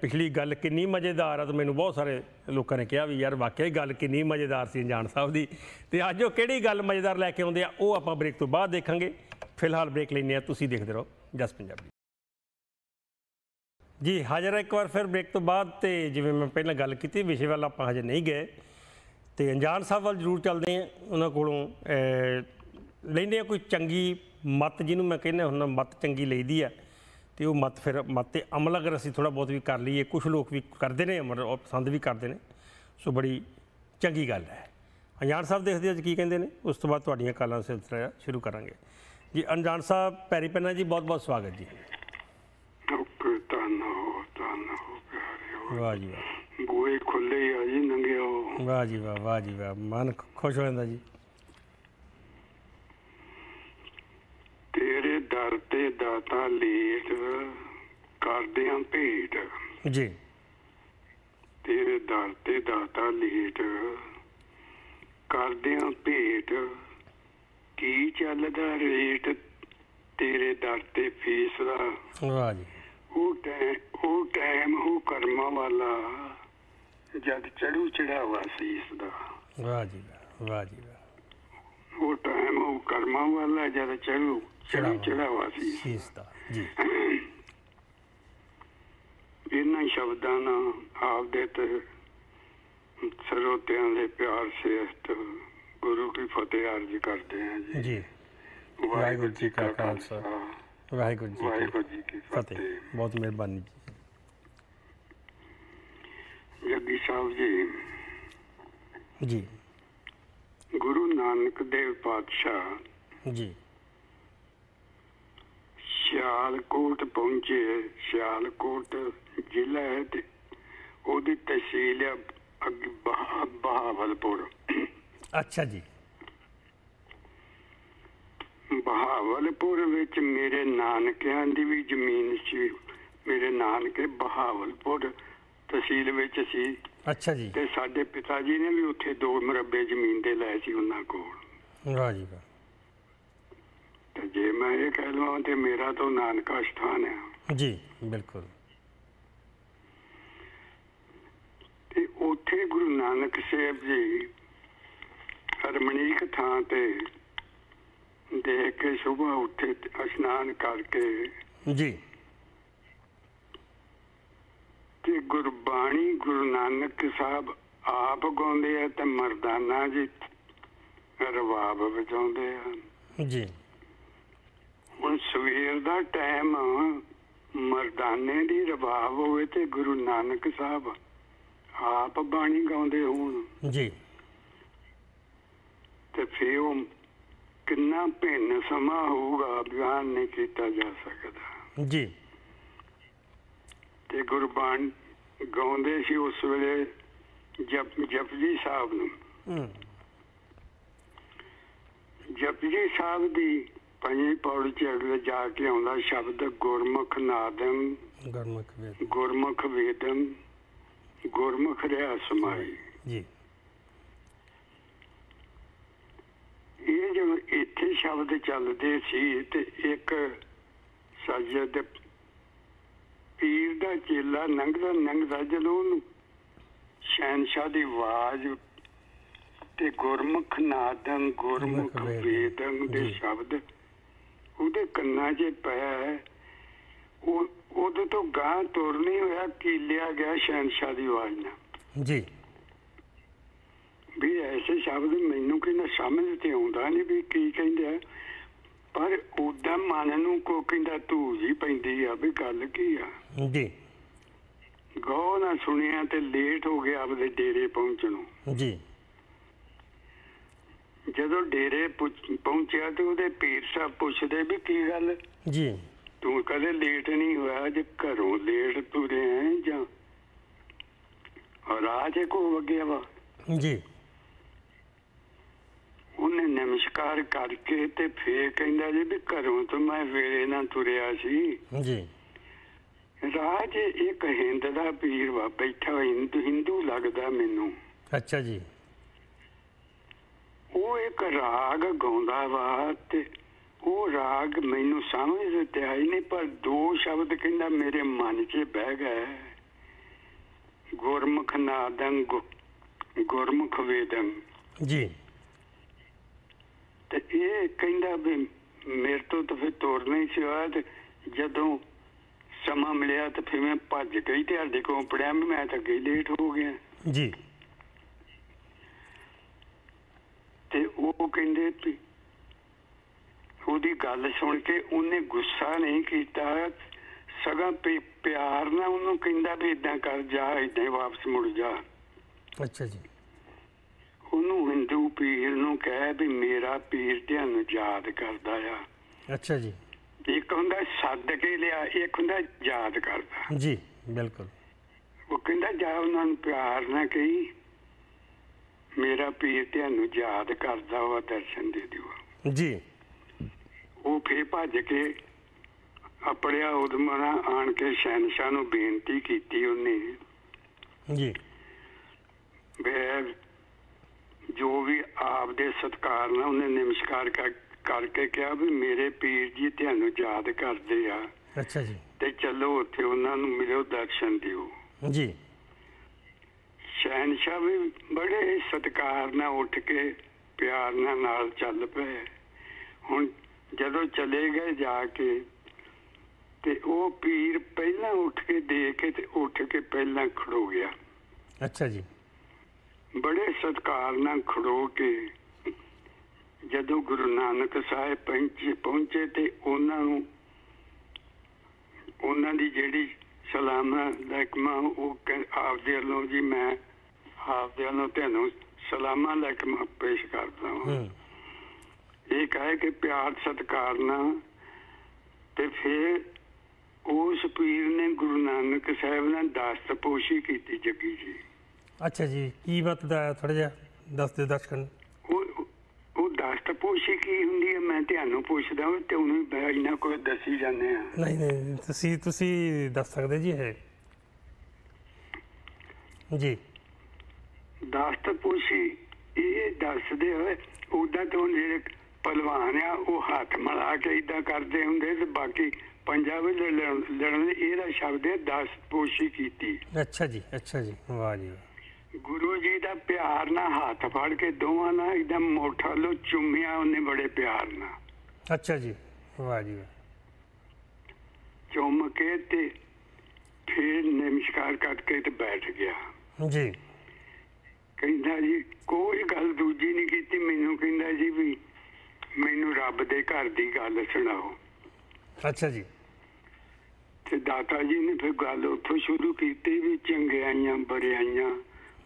ਪਿਛਲੀ ਗੱਲ ਕਿੰਨੀ ਮਜ਼ੇਦਾਰ ਆ, ਤਾਂ ਮੈਨੂੰ ਬਹੁਤ ਸਾਰੇ ਲੋਕਾਂ ਨੇ ਕਿਹਾ ਵੀ ਯਾਰ, ਵਾਕਿਆ ਹੀ ਗੱਲ ਕਿੰਨੀ ਮਜ਼ੇਦਾਰ ਸੀ ਅਣਜਾਣ ਸਾਹਿਬ ਦੀ, ਤੇ ਅੱਜ ਉਹ ਕਿਹੜੀ ਗੱਲ ਮਜ਼ੇਦਾਰ ਲੈ ਕੇ ਆਉਂਦੇ ਆ, ਉਹ ਆਪਾਂ ਬ੍ਰੇਕ ਤੋਂ ਬਾਅਦ ਦੇਖਾਂਗੇ, ਫਿਲਹਾਲ ਬ੍ਰੇਕ ਲੈਂਦੇ ਆ, ਤੁਸੀਂ ਦੇਖਦੇ ਰਹੋ, ਜਸ ਪੰਜਾਬੀ। ਜੀ, ਹਾਜ਼ਰ ਹਾਂ ਇੱਕ ਵਾਰ ਫਿਰ ਬ੍ਰੇਕ ਤੋਂ ਬਾਅਦ ਤੇ ਜਿਵੇਂ ਮੈਂ ਪਹਿਲਾਂ ਗੱਲ ਕੀਤੀ, ਵਿਸ਼ੇ ਵੱਲ ਆਪਾਂ ਹਜੇ ਨਹੀਂ ਗਏ। ਤੇ ਅਣਜਾਣ ਸਾਹਿਬ ਵੱਲ ਜ਼ਰੂਰ ਚੱਲਦੇ ਆ ਉਹਨਾਂ ਕੋਲੋਂ ਲੈਂਦੇ ਆ ਕੋਈ ਚੰਗੀ ਮਤ, ਜਿਹਨੂੰ ਮੈਂ ਕਹਿੰਦਾ ਹੁੰਦਾ, ਮਤ ਚੰਗੀ ਲਈਦੀ ਆ। ਤੇ ਉਹ ਮਤ ਫਿਰ, ਮਤ ਤੇ ਅਮਲ ਅਗਰ ਅਸੀਂ ਥੋੜਾ ਬਹੁਤ ਵੀ ਕਰ ਲਈਏ ਕੁਝ ਲੋਕ ਵੀ ਕਰਦੇ ਨੇ, ਅਮਰ, ਉਹ ਪਸੰਦ ਵੀ ਕਰਦੇ ਨੇ। ਸੋ ਬੜੀ ਚੰਗੀ ਗੱਲ ਹੈ। ਅਣਜਾਣ ਸਾਹਿਬ ਦੇਖਦੇ ਅੱਜ ਕੀ ਕਹਿੰਦੇ ਨੇ। ਉਸ ਤੋਂ ਬਾਅਦ ਤੁਹਾਡੀਆਂ ਕਾਲਾਂ ਸਿਲਸਿਲਾ ਸ਼ੁਰੂ ਕਰਾਂਗੇ। ਜੀ, ਅਣਜਾਣ ਸਾਹਿਬ, ਪੈਰੀ ਪੈਨਾ ਜੀ ਬਹੁਤ ਬਹੁਤ ਸਵਾਗਤ ਜੀ ਓਕੇ ਧੰਨ ਹੋ ਧੰਨ ਹੋ ਪਿਆਰਿਓ ਵਾਹ ਜੀ ਵਾਹ। ਬੂਹੇ ਖੁੱਲੇ ਆ ਜੀ ਨੰਗਿਓ ਵਾਹ ਜੀ ਵਾਹ ਵਾਹ ਜੀ ਵਾਹ। ਮਨ ਖ- ਖੁਸ਼ ਹੋ ਜਾਂਦਾ ਜੀ। ਤੇਰੇ ਦਰ ਤੇ ਦਾਤਾ ਲੇਟ ਕਰਦੇ ਆਂ ਭੇਟ। ਜੀ। ਤੇਰੇ ਦਰ ਤੇ ਦਾਤਾ ਲੇਟ ਕਰਦੇ ਆਂ ਭੇਟ। ਕੀ ਚੱਲਦਾ ਰੇਟ ਤੇਰੇ ਦਰ ਤੇ ਫੀਸ ਦਾ? ਵਾਹ ਜੀ। ਉਹ ਟਾਈਮ ਉਹ ਟਾਈਮ ਉਹ ਕਰਮਾਂ ਵਾਲਾ ਜਦ ਚੜੂ ਚੜਾਵਾ ਸੀਸ ਦਾ ਵਾਹ ਜੀ ਵਾਹ ਜੀ ਵਾਹ। ਉਹ ਟਾਈਮ ਉਹ ਕਰਮਾਂ ਵਾਲਾ ਜਦ ਚੜੂ ਚੜੂ। ਚੜਾਵਾ ਸੀ ਸ਼ੀਸ਼ ਦਾ ਜੀ। ਇਹਨਾਂ ਸ਼ਬਦਾਂ ਨਾਲ ਆਪਦੇ ਤੇ ਸਰੋਤਿਆਂ ਦੇ ਪਿਆਰ ਸੇਸਤ ਗੁਰੂ ਕੀ ਫਤਿਹ ਅਰਜ ਕਰਦੇ ਹਾਂ ਜੀ। ਜੀ। ਵਾਹਿਗੁਰੂ ਜੀ ਕਾ ਖਾਲਸਾ, ਵਾਹਿਗੁਰੂ ਜੀ ਵਾਹਿਗੁਰੂ ਜੀ ਕੀ ਫਤਿਹ। ਬਹੁਤ ਮਿਹਰਬਾਨੀ ਜੱਗੀ ਸਾਹਿਬ ਜੀ ਜੀ। ਜੀ। ਗੁਰੂ ਨਾਨਕ ਦੇਵ ਪਾਤਸ਼ਾਹ ਜੀ। ਸਿਆਲਕੋਟ ਪਹੁੰਚੇ। ਸਿਆਲਕੋਟ ਜ਼ਿਲ੍ਹਾ ਹੈ ਤੇ ਉਹਦੀ ਤਹਿਸੀਲ ਹੈ ਅੱਗੇ ਬਹਾ- ਬਹਾਵਲਪੁਰ। ਅੱਛਾ ਜੀ। ਬਹਾਵਲਪੁਰ ਵਿੱਚ ਮੇਰੇ ਨਾਨਕਿਆਂ ਦੀ ਵੀ ਜ਼ਮੀਨ ਸੀ। ਮੇਰੇ ਨਾਨਕੇ ਬਹਾਵਲਪੁਰ ਤਹਿਸੀਲ ਵਿੱਚ ਸੀ। ਅੱਛਾ ਜੀ। ਤੇ ਸਾਡੇ ਪਿਤਾ ਜੀ ਨੇ ਵੀ ਉੱਥੇ ਦੋ ਮਰਬੇ ਜ਼ਮੀਨ ਦੇ ਲਏ ਸੀ ਉਹਨਾਂ ਕੋਲ। ਵਾਹ ਜੀ ਵਾਹ। ਤੇ ਜੇ ਮੈਂ ਇਹ ਕਹਿ ਲਵਾਂ ਤੇ ਮੇਰਾ ਤਾਂ ਨਾਨਕਾ ਸਥਾਨ ਹੈ ਜੀ ਬਿਲਕੁਲ। ਤੇ ਉੱਥੇ ਗੁਰੂ ਨਾਨਕ ਸਾਹਿਬ ਜੀ ਹਰਮਣੀਕ ਥਾਂ ਤੇ ਦੇਖ ਕੇ ਸੁਬਹ ਉੱਠੇ ਇਸ਼ਨਾਨ ਕਰਕੇ ਜੀ। ਤੇ ਗੁਰਬਾਣੀ ਗੁਰੂ ਨਾਨਕ ਸਾਹਿਬ ਆਪ ਗਾਉਂਦੇ ਆ ਤੇ ਮਰਦਾਨਾ ਜੀ ਰਵਾਬ ਵਜਾਉਂਦੇ ਆ। ਜੀ। ਹੁਣ ਸਵੇਰ ਦਾ ਟਾਈਮ ਮਰਦਾਨੇ ਦੀ ਰਵਾਬ ਹੋਵੇ ਤੇ ਗੁਰੂ ਨਾਨਕ ਸਾਹਿਬ ਆਪ ਬਾਣੀ ਗਾਉਂਦੇ ਹੋਣ। ਜੀ। ਤੇ ਫੇਰ ਉਹ ਕਿੰਨਾ ਭਿੰਨ ਸਮਾਂ ਹੋਊਗਾ ਬਿਆਨ ਨਹੀਂ ਕੀਤਾ ਜਾ ਸਕਦਾ। ਜੀ। ਤੇ ਗੁਰਬਾਣ ਗਾਉਂਦੇ ਸੀ ਉਸ ਵੇਲੇ ਜਪ ਜਪਜੀ ਸਾਹਿਬ ਨੂੰ। ਜਪਜੀ ਸਾਹਿਬ ਦੀ ਪੰਜਵੀਂ ਪੌੜੀ ਚ ਅਗਲੇ ਜਾ ਕੇ ਆਉਂਦਾ ਸ਼ਬਦ ਗੁਰਮੁਖ ਨਾਦਮ ਗੁਰਮੁਖ ਵੇਦ। ਗੁਰਮੁਖ ਵੇਦਮ ਗੁਰਮੁਖ ਰਿਆ ਸਮਾਈ। ਜੀ। ਇਹ ਜੋ ਇੱਥੇ ਸ਼ਬਦ ਚੱਲਦੇ ਸੀ ਤੇ ਇੱਕ ਸੱਜਦ ਪੀਰ ਦਾ ਚੇਲਾ ਨੰਗਦਾ ਨੰਗਦਾ ਜਦੋਂ ਉਹਨੂੰ ਸ਼ਹਿਨशाह ਦੀ ਆਵਾਜ਼ ਤੇ ਗੁਰਮੁਖ ਨਾਦੰ ਗੁਰਮੁਖ ਵੇਦੰ ਦੇ ਸ਼ਬਦ ਉਹਦੇ ਕੰਨਾਂ 'ਚ ਪਿਆ ਉਹ ਉਹਦੇ ਤੋਂ ਗਾਂ ਤੁਰ ਨਹੀਂ ਹੋਇਆ ਕੀਲਿਆ ਗਿਆ ਸ਼ਹਿਨशाह ਦੀ ਆਵਾਜ਼ ਨਾਲ? ਜੀ। ਵੀ ਐਸੇ ਸ਼ਬਦ ਮੈਨੂੰ ਕਿੰਨਾ ਸਮਝ ਤੇ ਆਉਂਦਾ ਨਹੀਂ ਵੀ ਕੀ ਕਹਿੰਦੇ ਆ। ਪਰ ਉਦਾਂ ਮਨ ਨੂੰ ਕੋ ਕਹਿੰਦਾ ਤੂੰ ਜੀ ਪੈਂਦੀ ਆ ਵੀ ਗੱਲ ਕੀ ਆ। ਜੀ। ਗੋ ਨਾ ਸੁਣਿਆ ਤੇ ਲੇਟ ਹੋ ਗਿਆ ਆਪਦੇ ਡੇਰੇ ਪਹੁੰਚਣ ਨੂੰ। ਜੀ। ਜਦੋਂ ਡੇਰੇ ਪਹੁੰਚਿਆ ਤੇ ਉਹਦੇ ਪੀਰ ਸਾਹਿਬ ਪੁੱਛਦੇ ਵੀ ਕੀ ਗੱਲ? ਜੀ। ਤੂੰ ਕਦੇ ਲੇਟ ਨਹੀਂ ਹੋਇਆ ਜੇ ਘਰੋਂ ਲੇਟ ਤੁਰੇ ਹੈ ਜਾਂ? ਰਾਹ ਕੋ ਵਗਿਆ ਵਾ। ਜੀ। ਉਹਨੇ ਨਮਸਕਾਰ ਕਰਕੇ ਤੇ ਫੇਰ ਕਹਿੰਦਾ ਜੀ ਵੀ ਘਰੋਂ ਤੋਂ ਮੈਂ ਵੇਲੇ ਨਾਲ ਤੁਰਿਆ ਸੀ। ਜੀ। ਰਾਜ ਇੱਕ ਹਿੰਦ ਦਾ ਪੀਰ ਵਾ ਬੈਠਾ ਹਿੰਦੂ ਹਿੰਦੂ ਲੱਗਦਾ ਮੈਨੂੰ। ਅੱਛਾ ਜੀ। ਉਹ ਇੱਕ ਰਾਗ ਗਾਉਂਦਾ ਵਾ ਤੇ ਉਹ ਰਾਗ ਮੈਨੂੰ ਸਮਝ ਤੇ ਆਈ ਨਹੀਂ ਪਰ ਦੋ ਸ਼ਬਦ ਕਹਿੰਦਾ ਮੇਰੇ ਮਨ 'ਚ ਬਹਿ ਗਏ। ਗੁਰਮੁਖ ਨਾਦੰ ਗੁਰਮੁਖ ਵੇਦੰ। ਜੀ। ਤੇ ਇਹ ਕਹਿੰਦਾ ਵੀ ਮੇਰੇ ਤੋਂ ਤਾਂ ਫਿਰ ਤੋਰਨਾ ਹੀ ਸੀ ਹੋਇਆ ਤੇ ਜਦੋਂ ਸਮਾਂ ਮਿਲਿਆ ਤੇ ਫਿਰ ਮੈਂ ਭੱਜ ਗਈ ਤੇ ਸਾਡੇ ਕੋਲ ਪੜਿਆ ਮੈਂ ਤਾਂ ਅੱਗੇ ਲੇਟ ਹੋ ਗਿਆ। ਜੀ। ਤੇ ਉਹ ਕਹਿੰਦੇ ਵੀ ਉਹਦੀ ਗੱਲ ਸੁਣ ਕੇ ਉਹਨੇ ਗੁੱਸਾ ਨਹੀਂ ਕੀਤਾ ਸਗਾ ਪਿਆਰ ਨਾਲ ਉਹਨੂੰ ਕਹਿੰਦਾ ਵੀ ਇਦਾਂ ਕਰ ਜਾ ਇਦਾਂ ਵਾਪਸ ਮੁੜ ਜਾ। ਅੱਛਾ ਜੀ। ਉਹਨੂੰ ਹਿੰਦੂ ਪੀਰ ਨੂੰ ਕਹਿ ਵੀ ਮੇਰਾ ਪੀਰ ਤੁਹਾਨੂੰ ਯਾਦ ਕਰਦਾ ਆ। ਅੱਛਾ ਜੀ। ਇੱਕ ਹੁੰਦਾ ਸੱਦ ਕੇ ਲਿਆ ਇੱਕ ਹੁੰਦਾ ਯਾਦ ਕਰਦਾ। ਜੀ ਬਿਲਕੁਲ। ਉਹ ਕਹਿੰਦਾ ਜਾ ਉਹਨਾਂ ਨੂੰ ਪਿਆਰ ਨਾਲ ਕਹੀ ਮੇਰਾ ਪੀਰ ਤੁਹਾਨੂੰ ਯਾਦ ਕਰਦਾ ਵਾ ਦਰਸ਼ਨ ਦੇ ਦਿਓ। ਜੀ। ਉਹ ਫੇਰ ਭੱਜ ਕੇ ਆਪੜਿਆ ਉਦਮਣਾ ਆਣ ਕੇ ਸ਼ਹਿਨशाह ਨੂੰ ਬੇਨਤੀ ਕੀਤੀ ਉਹਨੇ। ਜੀ। ਵੀ ਜੋ ਵੀ ਆਪ ਦੇ ਸਤਕਾਰ ਨਾਲ ਉਹਨੇ ਨਮਸਕਾਰ ਕਰ- ਕਰਕੇ ਕਿਹਾ ਵੀ ਮੇਰੇ ਪੀਰ ਜੀ ਤੁਹਾਨੂੰ ਯਾਦ ਕਰਦੇ ਆ। ਅੱਛਾ ਜੀ। ਤੇ ਚੱਲੋ ਉੱਥੇ ਉਹਨਾਂ ਨੂੰ ਮਿਲਿਓ ਦਰਸ਼ਨ ਦਿਓ। ਜੀ। ਸ਼ਹਿਨशाह ਵੀ ਬੜੇ ਸਤਿਕਾਰ ਨਾਲ ਉੱਠ ਕੇ ਪਿਆਰ ਨਾਲ ਨਾਲ ਚੱਲ ਪਏ। ਹੁਣ ਜਦੋਂ ਚਲੇ ਗਏ ਜਾ ਕੇ ਤੇ ਉਹ ਪੀਰ ਪਹਿਲਾਂ ਉੱਠ ਕੇ ਦੇ ਕੇ ਤੇ ਉੱਠ ਕੇ ਪਹਿਲਾਂ ਖੜੋ ਗਿਆ। ਅੱਛਾ ਜੀ। ਬੜੇ ਸਤਿਕਾਰ ਨਾਲ ਖੜੋ ਕੇ ਜਦੋਂ ਗੁਰੂ ਨਾਨਕ ਸਾਹਿਬ ਪਹੁੰਚੇ ਪਹੁੰਚੇ ਤੇ ਉਹਨਾਂ ਨੂੰ ਉਹਨਾਂ ਦੀ ਜਿਹੜੀ ਸਲਾਮਾ ਲਕਮਾ ਉਹ ਆਪਦੇ ਵੱਲੋਂ ਜੀ ਮੈਂ ਆਪਦੇ ਵੱਲੋਂ ਤੁਹਾਨੂੰ ਸਲਾਮਾ ਲਕਮਾ ਪੇਸ਼ ਕਰਦਾ ਹੂੰ। ਇਹ ਕਹੇ ਕਿ ਪਿਆਰ ਸਤਿਕਾਰ ਨਾਲ ਤੇ ਫਿਰ ਉਸ ਪੀਰ ਨੇ ਗੁਰੂ ਨਾਨਕ ਸਾਹਿਬ ਨਾਲ ਦਸਤਪੋਸ਼ੀ ਕੀਤੀ ਜੱਗੀ ਜੀ। ਅੱਛਾ ਜੀ ਕੀ ਹੈ ਥੋੜਾ ਜਿਹਾ? ਦੱਸ ਦਿਓ ਦਰਸ਼ਕਾਂ ਨੂੰ। ਉਹ ਉਹ ਦਸਤਪੋਸ਼ੀ ਕੀ ਹੁੰਦੀ ਹੈ ਮੈਂ ਤੁਹਾਨੂੰ ਪੁੱਛਦਾ ਹਾਂ ਤੇ ਉਹਨੂੰ ਮੈਂ ਇੰਨਾ ਕੋਈ ਦੱਸੀ ਜਾਂਦੇ ਆ ਨਹੀਂ ਨਹੀਂ ਤੁਸੀਂ ਤੁਸੀਂ ਦੱਸ ਸਕਦੇ ਜੀ ਇਹ। ਜੀ। ਦਸਤਪੋਸ਼ੀ ਇਹ ਦੱਸਦੇ ਹੋਏ ਉਦਾਂ ਤੋਂ ਜਿਹੜੇ ਪਹਿਲਵਾਨ ਆ ਉਹ ਹੱਥ ਮਿਲਾ ਕੇ ਇਦਾਂ ਕਰਦੇ ਹੁੰਦੇ ਤੇ ਬਾਕੀ ਪੰਜਾਬ ਲੜਨ ਇਹਦਾ ਸ਼ਬਦ ਹੈ ਦਸਤਪੋਸ਼ੀ ਕੀਤੀ। ਅੱਛਾ ਜੀ ਅੱਛਾ ਜੀ ਵਾਹ ਜੀ। ਗੁਰੂ ਜੀ ਦਾ ਪਿਆਰ ਨਾਲ ਹੱਥ ਫੜ ਕੇ ਦੋਵਾਂ ਨਾਲ ਇਦਾਂ ਮੋਠਾ ਲੋ ਚੁੰਮਿਆ ਉਹਨੇ ਬੜੇ ਪਿਆਰ ਨਾਲ। ਅੱਛਾ ਜੀ ਵਾਹ ਜੀ। ਚੁੰਮ ਕੇ ਤੇ ਫਿਰ ਨਮਸਕਾਰ ਕਰਕੇ ਤੇ ਬੈਠ ਗਿਆ। ਜੀ। ਕਹਿੰਦਾ ਜੀ ਕੋਈ ਗੱਲ ਦੂਜੀ ਨਹੀਂ ਕੀਤੀ ਮੈਨੂੰ ਕਹਿੰਦਾ ਜੀ ਵੀ ਮੈਨੂੰ ਰੱਬ ਦੇ ਘਰ ਦੀ ਗੱਲ ਸੁਣਾਓ। ਅੱਛਾ ਜੀ। ਤੇ ਦਾਤਾ ਜੀ ਨੇ ਫਿਰ ਗੱਲ ਉੱਥੋਂ ਸ਼ੁਰੂ ਕੀਤੀ ਵੀ ਚੰਗਿਆਈਆਂ ਬੜਿਆਈਆਂ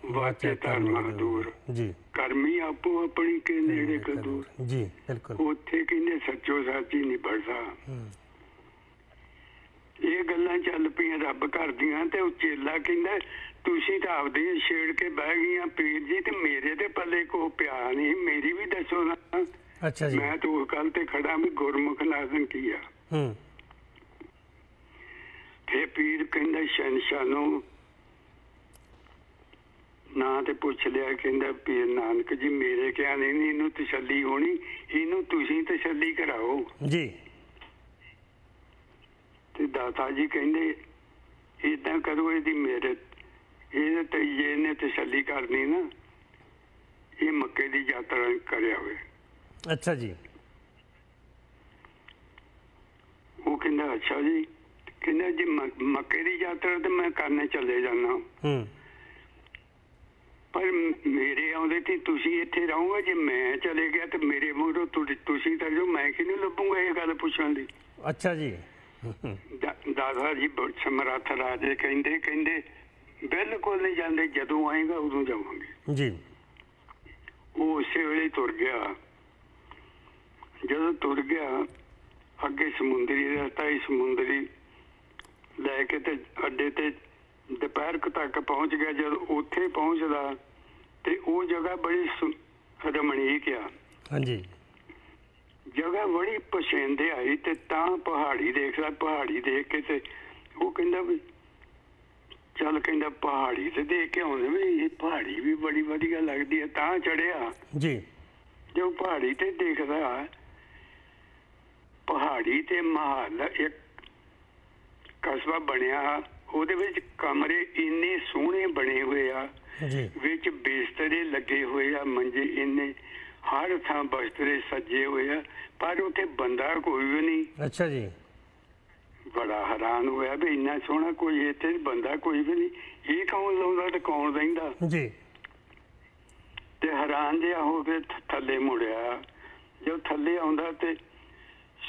ਵਾਚੇ ਧਰਮਾਂ ਦੂਰ। ਜੀ। ਕਰਮੀ ਆਪੋ ਆਪਣੀ ਕੇ ਨੇੜੇ ਕੋ ਦੂਰ ਜੀ ਬਿਲਕੁਲ। ਉੱਥੇ ਕਹਿੰਦੇ ਸੱਚੋ ਸਾਚੀ ਨਹੀਂ ਪੜਦਾ। ਇਹ ਗੱਲਾਂ ਚੱਲ ਪਈਆਂ ਰੱਬ ਕਰਦੀਆਂ ਤੇ ਉਹ ਚੇਲਾ ਕਹਿੰਦਾ ਤੁਸੀਂ ਤਾਂ ਆਪਦੇ ਛੇੜ ਕੇ ਬਹਿ ਗਈਆਂ ਪੀਰ ਜੀ ਤੇ ਮੇਰੇ ਤੇ ਪੱਲੇ ਕੋ ਪਿਆ ਨਹੀਂ ਮੇਰੀ ਵੀ ਦੱਸੋ ਨਾ। ਅੱਛਾ ਜੀ। ਮੈਂ ਤਾਂ ਉਹ ਗੱਲ ਤੇ ਖੜਾ ਵੀ ਗੁਰਮੁਖ ਲਾਜ਼ਮ ਕੀ ਆ? ਹੂੰ। ਫੇ ਪੀਰ ਕਹਿੰਦਾ ਸ਼ਨਸ਼ਾਹ ਨੂੰ ਨਾ ਤੇ ਪੁੱਛ ਲਿਆ ਕਹਿੰਦਾ ਪੀਰ ਨਾਨਕ ਜੀ ਮੇਰੇ ਕਿਹਾ ਨਹੀਂ ਇਹਨੂੰ ਤਸੱਲੀ ਹੋਣੀ ਇਹਨੂੰ ਤੁਸੀਂ ਤਸੱਲੀ ਕਰਾਓ। ਜੀ। ਤੇ ਦਾਤਾ ਜੀ ਕਹਿੰਦੇ ਇਦਾਂ ਕਰੋ ਇਹਦੀ ਮੇਰੇ ਇਹ ਤੇ ਇਹਨੇ ਤਸੱਲੀ ਕਰਨੀ ਨਾ ਇਹ ਮੱਕੇ ਦੀ ਯਾਤਰਾ ਕਰਿਆ ਹੋਵੇ ਅੱਛਾ ਜੀ। ਉਹ ਕਹਿੰਦਾ ਅੱਛਾ ਜੀ ਕਹਿੰਦਾ ਜੀ ਮੱਕੇ ਦੀ ਯਾਤਰਾ ਤੇ ਮੈਂ ਕਰਨੇ ਚਲੇ ਜਾਣਾ ਹੂੰ। ਪਰ ਮੇਰੇ ਆਉਂਦੇ ਤੇ ਤੁਸੀਂ ਇੱਥੇ ਰਹੋਗੇ ਜੇ ਮੈਂ ਚਲੇ ਗਿਆ ਤੇ ਮੇਰੇ ਮੂਹਰੋਂ ਤੁਸੀਂ ਤਾਂ ਜੋ ਮੈਂ ਕਿਹਨੂੰ ਲੱਭੂਗਾ ਇਹ ਗੱਲ ਪੁੱਛਣ ਦੀ? ਅੱਛਾ ਜੀ। ਦਾਦਾ ਜੀ ਸਮਰੱਥ ਰਾਜੇ ਕਹਿੰਦੇ ਕਹਿੰਦੇ ਬਿਲਕੁਲ ਨਹੀਂ ਜਾਂਦੇ ਜਦੋਂ ਆਏਗਾ ਉਦੋਂ ਜਾਵਾਂਗੇ। ਜੀ। ਉਹ ਉਸੇ ਵੇਲੇ ਤੁਰ ਗਿਆ। ਜਦੋਂ ਤੁਰ ਗਿਆ ਅੱਗੇ ਸਮੁੰਦਰੀ ਰਸਤਾ ਹੀ ਸਮੁੰਦਰੀ ਲੈ ਕੇ ਤੇ ਅੱਡੇ ਤੇ ਦੁਪਹਿਰ ਤੱਕ ਪਹੁੰਚ ਗਿਆ ਜਦੋਂ ਉੱਥੇ ਪਹੁੰਚਦਾ ਤੇ ਉਹ ਜਗ੍ਹਾ ਬੜੀ ਰਮਣੀਕ ਆ। ਹਾਂਜੀ। ਜਗ੍ਹਾ ਬੜੀ ਪਸੰਦ ਆਈ ਤੇ ਤਾਂ ਪਹਾੜੀ ਦੇਖਦਾ ਪਹਾੜੀ ਦੇਖ ਕੇ ਤੇ ਉਹ ਕਹਿੰਦਾ ਵੀ ਚੱਲ ਕਹਿੰਦਾ ਪਹਾੜੀ ਤੇ ਦੇਖ ਕੇ ਆਉਂਦੇ ਵੀ ਇਹ ਪਹਾੜੀ ਵੀ ਬੜੀ ਵਧੀਆ ਲੱਗਦੀ ਹੈ ਤਾਂ ਚੜਿਆ ਜੀ। ਜੋ ਪਹਾੜੀ ਤੇ ਦੇਖਦਾ ਪਹਾੜੀ ਤੇ ਮਹੱਲ ਇੱਕ ਕਸਬਾ ਬਣਿਆ। ਉਹਦੇ ਵਿੱਚ ਕਮਰੇ ਇੰਨੇ ਸੋਹਣੇ ਬਣੇ ਹੋਏ ਆ ਜੀ। ਵਿੱਚ ਬਿਸਤਰੇ ਲੱਗੇ ਹੋਏ ਆ ਮੰਜੇ ਇੰਨੇ ਹਰ ਥਾਂ ਬਿਸਤਰੇ ਸੱਜੇ ਹੋਏ ਆ ਪਰ ਉੱਥੇ ਬੰਦਾ ਕੋਈ ਵੀ ਨਹੀਂ। ਅੱਛਾ ਜੀ। ਬੜਾ ਹੈਰਾਨ ਹੋਇਆ ਵੀ ਇੰਨਾ ਸੋਹਣਾ ਕੋਈ ਇੱਥੇ ਬੰਦਾ ਕੋਈ ਵੀ ਨਹੀਂ। ਇਹ ਕੌਣ ਲਾਉਂਦਾ ਤੇ ਕੌਣ ਰਹਿੰਦਾ? ਜੀ। ਤੇ ਹੈਰਾਨ ਜਿਹਾ ਹੋ ਕੇ ਥੱਲੇ ਮੁੜਿਆ। ਜਦ ਥੱਲੇ ਆਉਂਦਾ ਤੇ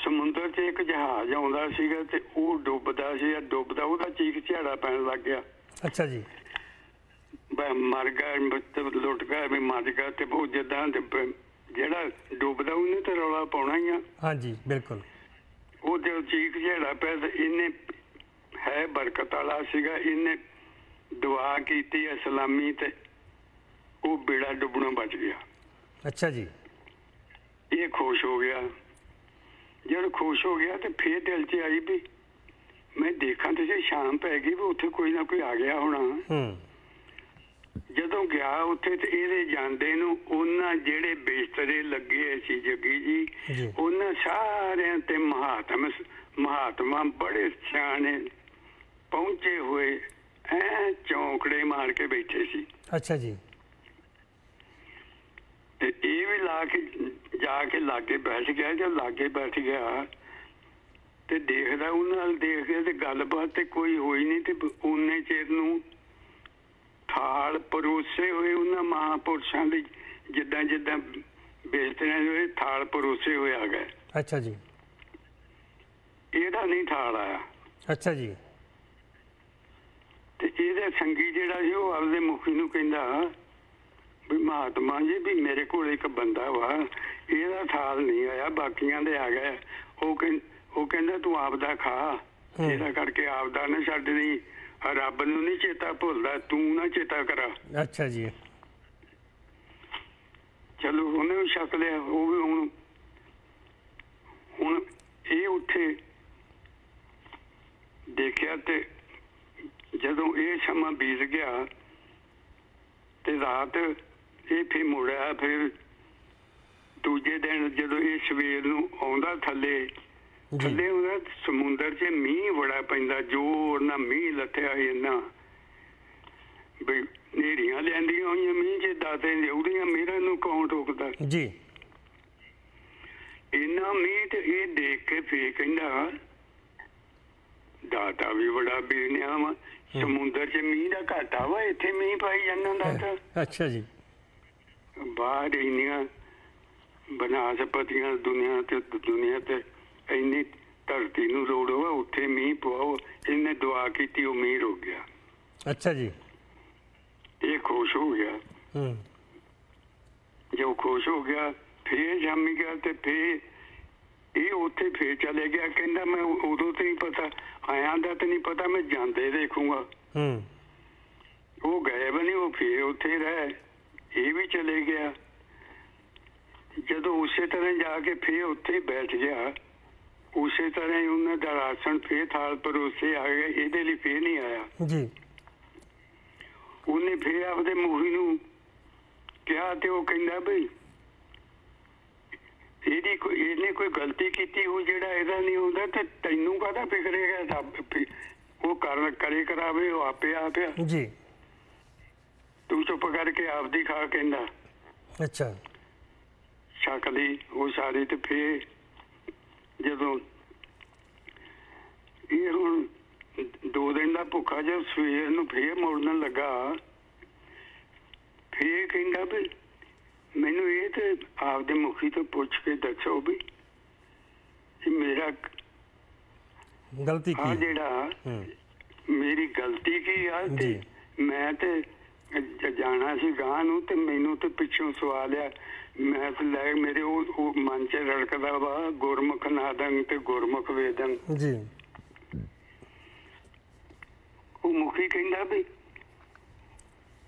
ਸਮੁੰਦਰ 'ਚ ਇੱਕ ਜਹਾਜ਼ ਆਉਂਦਾ ਸੀਗਾ ਤੇ ਉਹ ਡੁੱਬਦਾ ਸੀ ਡੁੱਬਦਾ ਉਹਦਾ ਚੀਕ ਝਾੜਾ ਪੈਣ ਲੱਗ ਗਿਆ। ਅੱਛਾ ਜੀ। ਬਈ ਮਰ ਗਿਆ ਮਤਲਬ ਲੁੱਟ ਗਿਆ ਵੀ ਮਰ ਗਿਆ ਤੇ ਉਹ ਜਿੱਦਾਂ ਜਿਹੜਾ ਡੁੱਬਦਾ ਉਹਨੇ ਤੇ ਰੌਲਾ ਪਾਉਣਾ ਹੀ ਆ। ਹਾਂਜੀ ਬਿਲਕੁਲ। ਉਹ ਜਦੋਂ ਚੀਕ ਝਾੜਾ ਪਿਆ ਤੇ ਇਹਨੇ ਹੈ ਬਰਕਤ ਵਾਲਾ ਸੀਗਾ ਇਹਨੇ ਦੁਆ ਕੀਤੀ ਇਸਲਾਮੀ ਤੇ ਉਹ ਬੇੜਾ ਡੁੱਬਣੋਂ ਬਚ ਗਿਆ। ਅੱਛਾ ਜੀ। ਇਹ ਖੁਸ਼ ਹੋ ਗਿਆ। ਜਦ ਖੁਸ਼ ਹੋ ਗਿਆ ਤੇ ਫੇਰ ਦਿਲ 'ਚ ਆਈ ਵੀ ਮੈਂ ਦੇਖਾਂ ਤੇ ਜੇ ਸ਼ਾਮ ਪੈ ਗਈ ਵੀ ਉੱਥੇ ਕੋਈ ਨਾ ਕੋਈ ਆ ਗਿਆ ਹੋਣਾ। ਹੂੰ। ਜਦੋਂ ਗਿਆ ਉੱਥੇ ਤੇ ਇਹਦੇ ਜਾਂਦੇ ਨੂੰ ਉਹਨਾਂ ਜਿਹੜੇ ਬਿਸਤਰੇ ਲੱਗੇ ਸੀ ਜੱਗੀ ਜੀ ਜੀ। ਉਹਨਾਂ ਸਾਰਿਆਂ ਤੇ ਮਹਾਤਮ ਮਹਾਤਮਾ ਬੜੇ ਸਿਆਣੇ ਪਹੁੰਚੇ ਹੋਏ ਐ ਚੌਂਕੜੇ ਮਾਰ ਕੇ ਬੈਠੇ ਸੀ। ਅੱਛਾ ਜੀ। ਤੇ ਇਹ ਵੀ ਲਾ ਕੇ ਜਾ ਕੇ ਲਾਗੇ ਬੈਠ ਗਿਆ ਜਦ ਲਾਗੇ ਬੈਠ ਗਿਆ ਤੇ ਦੇਖਦਾ ਉਹਨਾਂ ਨਾਲ ਦੇਖਦੇ ਤੇ ਗੱਲਬਾਤ ਤੇ ਕੋਈ ਹੋਈ ਨਹੀਂ ਤੇ ਉਹਨੇ ਚਿਰ ਨੂੰ ਥਾਲ ਪਰੋਸੇ ਹੋਏ ਉਹਨਾਂ ਮਹਾਪੁਰਸ਼ਾਂ ਦੇ ਜਿੱਦਾਂ ਜਿੱਦਾਂ ਬਿਸਤਰਿਆਂ ਦੇ ਹੋਏ ਥਾਲ ਪਰੋਸੇ ਹੋਏ ਆ ਗਏ। ਅੱਛਾ ਜੀ। ਇਹਦਾ ਨਹੀਂ ਥਾਲ ਆਇਆ। ਅੱਛਾ ਜੀ। ਤੇ ਇਹਦੇ ਸੰਗੀ ਜਿਹੜਾ ਸੀ ਉਹ ਆਪਦੇ ਮੁਖੀ ਨੂੰ ਕਹਿੰਦਾ ਵੀ ਮਹਾਤਮਾ ਜੀ ਵੀ ਮੇਰੇ ਕੋਲ ਇੱਕ ਬੰਦਾ ਵਾ ਇਹਦਾ ਥਾਲ ਨਹੀਂ ਆਇਆ ਬਾਕੀਆਂ ਦੇ ਆ ਗਏ। ਉਹ ਕਹਿੰ ਉਹ ਕਹਿੰਦਾ ਤੂੰ ਆਪਦਾ ਖਾ। ਹੂੰ। ਇਹਦਾ ਕਰਕੇ ਆਪਦਾ ਨਾ ਛੱਡ ਨਹੀਂ ਰੱਬ ਨੂੰ ਨਹੀਂ ਚੇਤਾ ਭੁੱਲਦਾ ਤੂੰ ਨਾ ਚੇਤਾ ਕਰਾ। ਅੱਛਾ ਜੀ। ਚਲੋ ਉਹਨੇ ਵੀ ਛਕ ਲਿਆ ਉਹ ਵੀ ਹੁਣ ਹੁਣ ਇਹ ਉੱਥੇ ਦੇਖਿਆ ਤੇ ਜਦੋਂ ਇਹ ਸਮਾਂ ਬੀਤ ਗਿਆ ਤੇ ਰਾਤ ਇਹ ਫਿਰ ਮੁੜਿਆ ਫਿਰ ਦੂਜੇ ਦਿਨ ਜਦੋਂ ਇਹ ਸਵੇਰ ਨੂੰ ਆਉਂਦਾ ਥੱਲੇ ਜੀ। ਥੱਲੇ ਉਹਦਾ ਸਮੁੰਦਰ 'ਚ ਮੀਂਹ ਬੜਾ ਪੈਂਦਾ ਜੋਰ ਨਾਲ ਮੀਂਹ ਲੱਥਿਆ ਇੰਨਾ। ਵੀ ਨੇਰੀਆਂ ਲੈਂਦੀਆਂ ਹੋਈਆਂ ਮੀਂਹ 'ਚ ਦਾਤੇ ਉਹਦੀਆਂ ਮੇਰਾ ਨੂੰ ਕੌਣ ਠੋਕਦਾ ਜੀ। ਇੰਨਾ ਮੀਂਹ ਤੇ ਇਹ ਦੇਖ ਕੇ ਫੇਰ ਕਹਿੰਦਾ ਦਾਤਾ ਵੀ ਬੜਾ ਬੇਨਿਆ ਵਾ ਸਮੁੰਦਰ 'ਚ ਮੀਂਹ ਦਾ ਘਾਟਾ ਵਾ ਇੱਥੇ ਮੀਂਹ ਪਾਈ ਜਾਂਦਾ ਦਾਤਾ। ਅੱਛਾ ਜੀ। ਬਾਹਰ ਇੰਨੀਆਂ ਬਨਾਸਪਤੀਆਂ ਦੁਨੀਆ ਤੇ ਦੁਨੀਆ ਤੇ। ਇੰਨੀ ਧਰਤੀ ਨੂੰ ਹੋਵੇ ਉੱਥੇ ਮੀਂਹ ਪਵਾਓ ਇਹਨੇ ਦੁਆ ਕੀਤੀ ਉਹ ਮੀਂਹ ਰੁਕ ਗਿਆ। ਅੱਛਾ ਜੀ। ਇਹ ਖੁਸ਼ ਹੋ ਗਿਆ। ਹੂੰ। ਜੋ ਖੁਸ਼ ਹੋ ਗਿਆ ਫੇਰ ਜੰਮ ਗਿਆ ਤੇ ਫੇਰ ਇਹ ਉੱਥੇ ਫੇਰ ਚਲੇ ਗਿਆ। ਕਹਿੰਦਾ ਮੈਂ ਉਦੋਂ ਤੇ ਨਹੀਂ ਪਤਾ ਆਇਆਂ ਦਾ ਤੇ ਨਹੀਂ ਪਤਾ ਮੈਂ ਜਾਂਦੇ ਦੇਖੂੰਗਾ। ਹੂੰ। ਉਹ ਗਏ ਵੀ ਨਹੀਂ ਉਹ ਫੇਰ ਉੱਥੇ ਰਹਿ ਇਹ ਵੀ ਚਲੇ ਗਿਆ। ਜਦੋਂ ਉਸੇ ਤਰ੍ਹਾਂ ਜਾ ਕੇ ਫੇਰ ਉੱਥੇ ਬੈਠ ਗਿਆ ਉਸੇ ਤਰ੍ਹਾਂ ਹੀ ਉਹਨਾਂ ਦਾ ਰਾਸ਼ਨ ਫੇਰ ਥਾਲ ਪਰੋਸੇ ਆ ਗਿਆ ਇਹਦੇ ਲਈ ਫੇਰ ਨਹੀਂ ਆਇਆ। ਜੀ। ਉਹਨੇ ਫੇਰ ਆਪਦੇ ਮੂਹੀ ਨੂੰ ਕਿਹਾ ਤੇ ਉਹ ਕਹਿੰਦਾ ਬਈ ਇਹਦੀ ਕੋਈ ਇਹਨੇ ਕੋਈ ਗਲਤੀ ਕੀਤੀ ਉਹ ਜਿਹੜਾ ਇਹਦਾ ਨਹੀਂ ਹੁੰਦਾ ਤੇ ਤੈਨੂੰ ਕਾਹਦਾ ਫਿਕਰ ਹੈਗਾ ਉਹ ਕਰਨ ਕਰੇ ਕਰਾਵੇ ਉਹ ਆਪੇ ਆਪਿਆ ਜੀ। ਤੂੰ ਚੁੱਪ ਕਰਕੇ ਆਪਦੀ ਖਾ ਕਹਿੰਦਾ। ਅੱਛਾ। ਛਕ ਲਈ ਉਹ ਸਾਰੇ ਤੇ ਫੇਰ ਜਦੋਂ ਇਹ ਹੁਣ ਦੋ ਦਿਨ ਦਾ ਭੁੱਖਾ ਜਦ ਸਵੇਰ ਨੂੰ ਫੇਰ ਮੁੜਨ ਲੱਗਾ ਫੇਰ ਕਹਿੰਦਾ ਵੀ ਮੈਨੂੰ ਇਹ ਤੇ ਆਪਦੇ ਮੁਖੀ ਤੋਂ ਪੁੱਛ ਕੇ ਦੱਸੋ ਵੀ ਇਹ ਮੇਰਾ ਗਲਤੀ ਆ ਕੀ ਜਿਹੜਾ ਹੂੰ। ਮੇਰੀ ਗਲਤੀ ਕੀ ਆ ਤੇ। ਮੈਂ ਤੇ ਜਾਣਾ ਸੀ ਗਾਂ ਨੂੰ ਤੇ ਮੈਨੂੰ ਤੇ ਪਿੱਛੋਂ ਸਵਾਲ ਆ ਮੈਂ ਤੇ ਲੈ ਮੇਰੇ ਉਹ ਉਹ ਮਨ ਚ ਰੜਕਦਾ ਵਾ ਗੁਰਮੁਖ ਨਾਦੰ ਤੇ ਗੁਰਮੁਖ ਵੇਦਨ ਜੀ। ਉਹ ਮੁਖੀ ਕਹਿੰਦਾ ਵੀ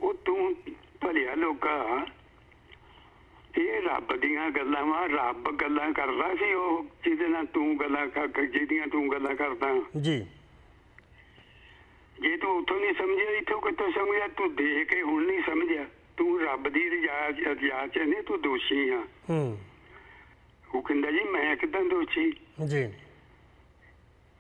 ਉਹ ਤੂੰ ਭਲਿਆ ਲੋਕਾ ਇਹ ਰੱਬ ਦੀਆਂ ਗੱਲਾਂ ਵਾ ਰੱਬ ਗੱਲਾਂ ਕਰਦਾ ਸੀ ਉਹ ਜਿਹਦੇ ਨਾਲ ਤੂੰ ਗੱਲਾਂ ਕਰ ਜਿਹਦੀਆਂ ਤੂੰ ਗੱਲਾਂ ਕਰਦਾ। ਜੀ। ਜੇ ਤੂੰ ਉੱਥੋਂ ਨਹੀਂ ਸਮਝਿਆ ਇੱਥੋਂ ਕਿੱਥੋਂ ਸਮਝਿਆ? ਤੂੰ ਦੇਖ ਕੇ ਹੁਣ ਨਹੀਂ ਸਮਝਿਆ। ਤੂੰ ਰੱਬ ਦੀ ਰਜਾ ਰਜਾ ਚ ਨਹੀਂ ਤੂੰ ਦੋਸ਼ੀ ਆ। ਹੂੰ। ਉਹ ਕਹਿੰਦਾ ਜੀ ਮੈਂ ਕਿਦਾਂ ਦੋਸ਼ੀ? ਜੀ।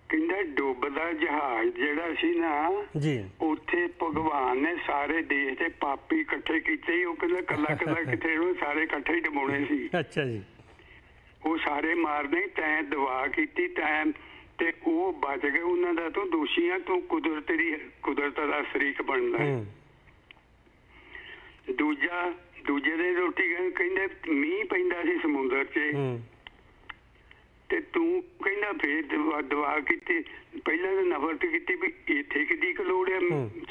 ਕਹਿੰਦਾ ਡੁੱਬਦਾ ਜਹਾਜ਼ ਜਿਹੜਾ ਸੀ ਨਾ ਜੀ। ਉੱਥੇ ਭਗਵਾਨ ਨੇ ਸਾਰੇ ਦੇਸ਼ ਦੇ ਪਾਪੀ ਇਕੱਠੇ ਕੀਤੇ। ਉਹ ਕਹਿੰਦਾ ਕੱਲਾ ਕੱਲਾ ਕਿਥੇ ਉਹ ਸਾਰੇ ਇਕੱਠੇ ਹੀ ਡਬੋਣੇ ਸੀ। ਅੱਛਾ ਜੀ। ਉਹ ਸਾਰੇ ਮਾਰਨੇ ਤੈਂ ਦੁਆ ਕੀਤੀ ਤੈਂ ਤੇ ਉਹ ਬਚ ਗਏ। ਉਹਨਾਂ ਦਾ ਤੂੰ ਦੋਸ਼ੀ ਆ ਤੂੰ ਕੁਦਰਤ ਦੀ ਕੁਦਰਤ ਦਾ ਸ਼ਰੀਕ ਬਣਨਾ। ਹੈ। ਦੂਜਾ ਦੂਜੇ ਦੇ ਰੋਟੀ ਕਹਿੰਦੇ ਮੀਂਹ ਪੈਂਦਾ ਸੀ ਸਮੁੰਦਰ 'ਚ। ਤੇ ਤੂੰ ਕਹਿੰਦਾ ਫੇਰ ਦੁਆ ਕੀਤੀ ਪਹਿਲਾਂ ਤਾਂ ਨਫ਼ਰਤ ਕੀਤੀ ਵੀ ਇੱਥੇ ਕਿੱਡੀ ਕੁ ਲੋੜ ਹੈ।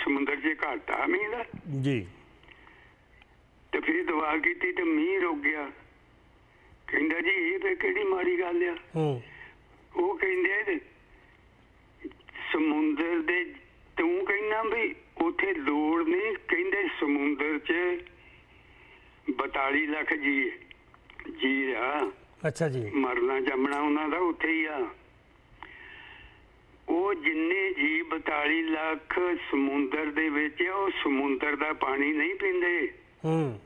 ਸਮੁੰਦਰ 'ਚ ਘੱਟ ਮੀਂਹ ਦਾ। ਜੀ। ਤੇ ਫਿਰ ਦੁਆ ਕੀਤੀ ਤੇ ਮੀਂਹ ਰੁਕ ਗਿਆ। ਕਹਿੰਦਾ ਜੀ ਇਹ ਤੇ ਕਿਹੜੀ ਮਾੜੀ ਗੱਲ ਆ? ਉਹ ਕਹਿੰਦੇ ਸਮੁੰਦਰ ਦੇ ਤੂੰ ਕਹਿੰਦਾ ਵੀ ਉੱਥੇ ਲੋੜ ਨਹੀਂ ਕਹਿੰਦੇ ਸਮੁੰਦਰ 'ਚ 42 ਲੱਖ ਜੀ ਜੀ ਆ। ਅੱਛਾ ਜੀ। ਮਰਨਾ ਜੰਮਣਾ ਉਹਨਾਂ ਦਾ ਉੱਥੇ ਹੀ ਆ। ਉਹ ਜਿੰਨੇ ਜੀ 42 ਲੱਖ ਸਮੁੰਦਰ ਦੇ ਵਿੱਚ ਆ, ਉਹ ਸਮੁੰਦਰ ਦਾ ਪਾਣੀ ਨਹੀਂ ਪੀਂਦੇ। ਹੂੰ।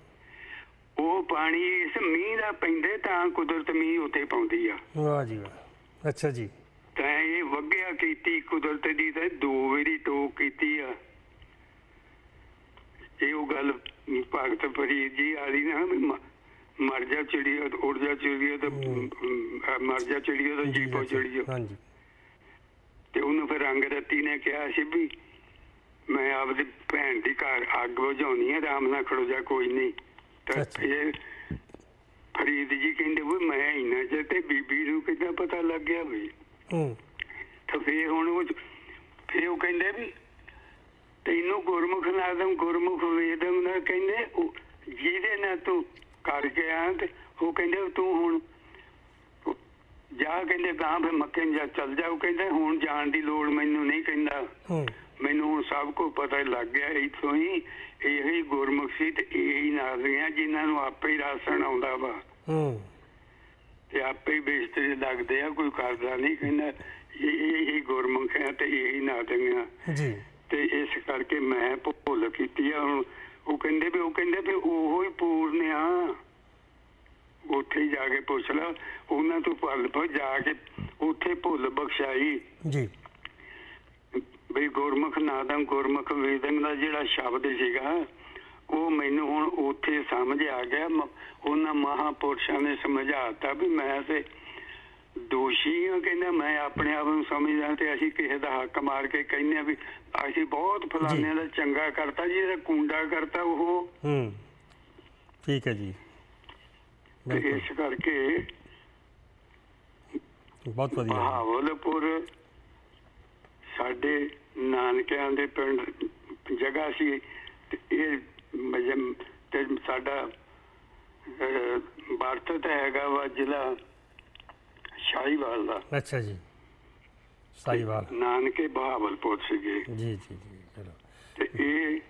ਉਹ ਪਾਣੀ ਇਸ ਮੀਂਹ ਦਾ ਪੈਂਦੇ ਤਾਂ ਕੁਦਰਤ ਮੀਂਹ ਉੱਥੇ ਪਾਉਂਦੀ ਆ। ਵਾਹ ਜੀ ਵਾਹ। ਅੱਛਾ ਜੀ। ਤਾਂ ਇਹ ਵਗਿਆ ਕੀਤੀ ਕੁਦਰਤ ਦੀ ਤਾਂ ਦੋ ਵਾਰੀ ਟੋਕ ਕੀਤੀ ਆ। ਇਹ ਉਹ ਗੱਲ ਭਗਤ ਫਰੀਦ ਜੀ ਵਾਲੀ ਨਾ ਮਰ ਜਾ ਚਿੜੀਆ ਉੜ ਜਾ ਚਿੜੀਆ ਤੇ ਮਰ ਜਾ ਚਿੜੀਆ ਤੇ ਜੀਪੋ ਚਿੜੀਆ ਹਾਂਜੀ ਤੇ ਉਹਨੂੰ ਫਿਰ ਰੰਗ ਰੱਤੀ ਨੇ ਕਿਹਾ ਸੀ ਵੀ ਮੈਂ ਆਪਦੀ ਭੈਣ ਦੀ ਘਰ ਅੱਗ ਬੁਝਾਉਣੀ ਹੈ ਆਰਾਮ ਨਾਲ ਖੜੋ ਜਾ ਕੋਈ ਨਹੀਂ। ਤਾਂ ਫਰੀਦ ਜੀ ਕਹਿੰਦੇ ਵੀ ਮੈਂ ਇੰਨਾ ਚਿਰ ਤੇ ਬੀਬੀ ਨੂੰ ਕਿੱਦਾਂ ਪਤਾ ਲੱਗ ਗਿਆ ਵੀ? ਹੂੰ। ਤਾਂ ਫੇਰ ਹੁਣ ਉਹ ਫੇਰ ਉਹ ਕਹਿੰਦੇ ਵੀ ਤੈਨੂੰ ਗੁਰਮੁਖ ਨਾਦਮ ਗੁਰਮੁਖ ਵੇਦਮ ਨਾ ਕਹਿੰਦੇ ਉਹ ਜਿਹਦੇ ਨਾਲ ਤੂੰ ਕਰਕੇ ਆ ਤੇ ਉਹ ਕਹਿੰਦੇ ਤੂੰ ਹੁਣ ਜਾ ਕਹਿੰਦੇ ਗਾਂ ਫੇ ਮੱਕੇ ਜਾ ਚੱਲ ਜਾ। ਉਹ ਕਹਿੰਦੇ ਹੁਣ ਜਾਣ ਦੀ ਲੋੜ ਮੈਨੂੰ ਨਹੀਂ ਕਹਿੰਦਾ। ਮੈਨੂੰ ਹੁਣ ਸਭ ਕੁਝ ਪਤਾ ਲੱਗ ਗਿਆ ਇੱਥੋਂ ਹੀ। ਇਹੋ ਹੀ ਗੁਰਮੁਖ ਸੀ ਤੇ ਇਹੀ ਨਾਜ਼ੀਆਂ ਜਿਨ੍ਹਾਂ ਨੂੰ ਆਪੇ ਹੀ ਰਾਸਣ ਆਉਂਦਾ ਵਾ। ਹੂੰ। ਤੇ ਆਪੇ ਹੀ ਲੱਗਦੇ ਆ ਕੋਈ ਕਰਦਾ ਨਹੀਂ ਕਹਿੰਦਾ ਇਹ ਇਹ ਹੀ ਗੁਰਮੁਖ ਹੈ ਤੇ ਇਹੀ ਨਾਜ਼ੀਆਂ ਜੀ। ਤੇ ਇਸ ਕਰਕੇ ਮੈਂ ਭੁੱਲ ਕੀਤੀ ਆ ਹੁਣ ਉਹ ਕਹਿੰਦੇ ਵੀ ਉਹ ਕਹਿੰਦੇ ਵੀ ਉਹੋ ਹੀ ਪੂਰਨ ਆ। ਉੱਥੇ ਹੀ ਜਾ ਕੇ ਪੁੱਛ ਲਾ ਉਹਨਾਂ ਤੋਂ ਭੁੱਲ ਭੁੱਲ ਜਾ ਕੇ ਉੱਥੇ ਭੁੱਲ ਬਖਸ਼ਾਈ। ਜੀ। ਵੀ ਗੁਰਮੁਖ ਨਾਦਮ ਗੁਰਮੁਖ ਵੇਦਨ ਦਾ ਜਿਹੜਾ ਸ਼ਬਦ ਸੀਗਾ ਉਹ ਮੈਨੂੰ ਹੁਣ ਉੱਥੇ ਸਮਝ ਆ ਗਿਆ। ਉਹਨਾਂ ਮਹਾਪੁਰਸ਼ਾਂ ਨੇ ਸਮਝਾਤਾ ਵੀ ਮੈਂ ਤੇ ਦੋਸ਼ੀ ਹਾਂ। ਕਹਿੰਦਾ ਮੈਂ ਆਪਣੇ ਆਪ ਨੂੰ ਸਮਝਦਾ ਤੇ ਅਸੀਂ ਕਿਸੇ ਦਾ ਹੱਕ ਮਾਰ ਕੇ ਕਹਿੰਦੇ ਆ ਵੀ ਅਸੀਂ ਬਹੁਤ ਫਲਾਣੇ ਦਾ ਚੰਗਾ ਕਰਤਾ ਜਿਹਦਾ ਕੁੰਡਾ ਕਰਤਾ ਉਹ। ਹੂੰ। ਠੀਕ ਹੈ ਜੀ। ਇਸ ਕਰਕੇ ਬਹੁਤ ਵਧੀਆ। ਜੀ। ਬਹਾਵਲਪੁਰ ਸਾਡੇ ਨਾਨਕਿਆਂ ਦੇ ਪਿੰਡ ਜਗ੍ਹਾ ਸੀ ਤੇ ਇਹ ਮਜਮ ਤੇ ਸਾਡਾ ਭਾਰਤ ਤਾਂ ਹੈਗਾ ਵਾ ਜ਼ਿਲ੍ਹਾ ਸ਼ਾਹੀਵਾਲ ਦਾ। ਅੱਛਾ ਜੀ। ਸਾਈਵਾਲ ਨਾਨਕੇ ਬਹਾਵਲਪੁਰ ਸੀਗੇ। ਜੀ ਜੀ ਜੀ ਚਲੋ। ਤੇ ਇਹ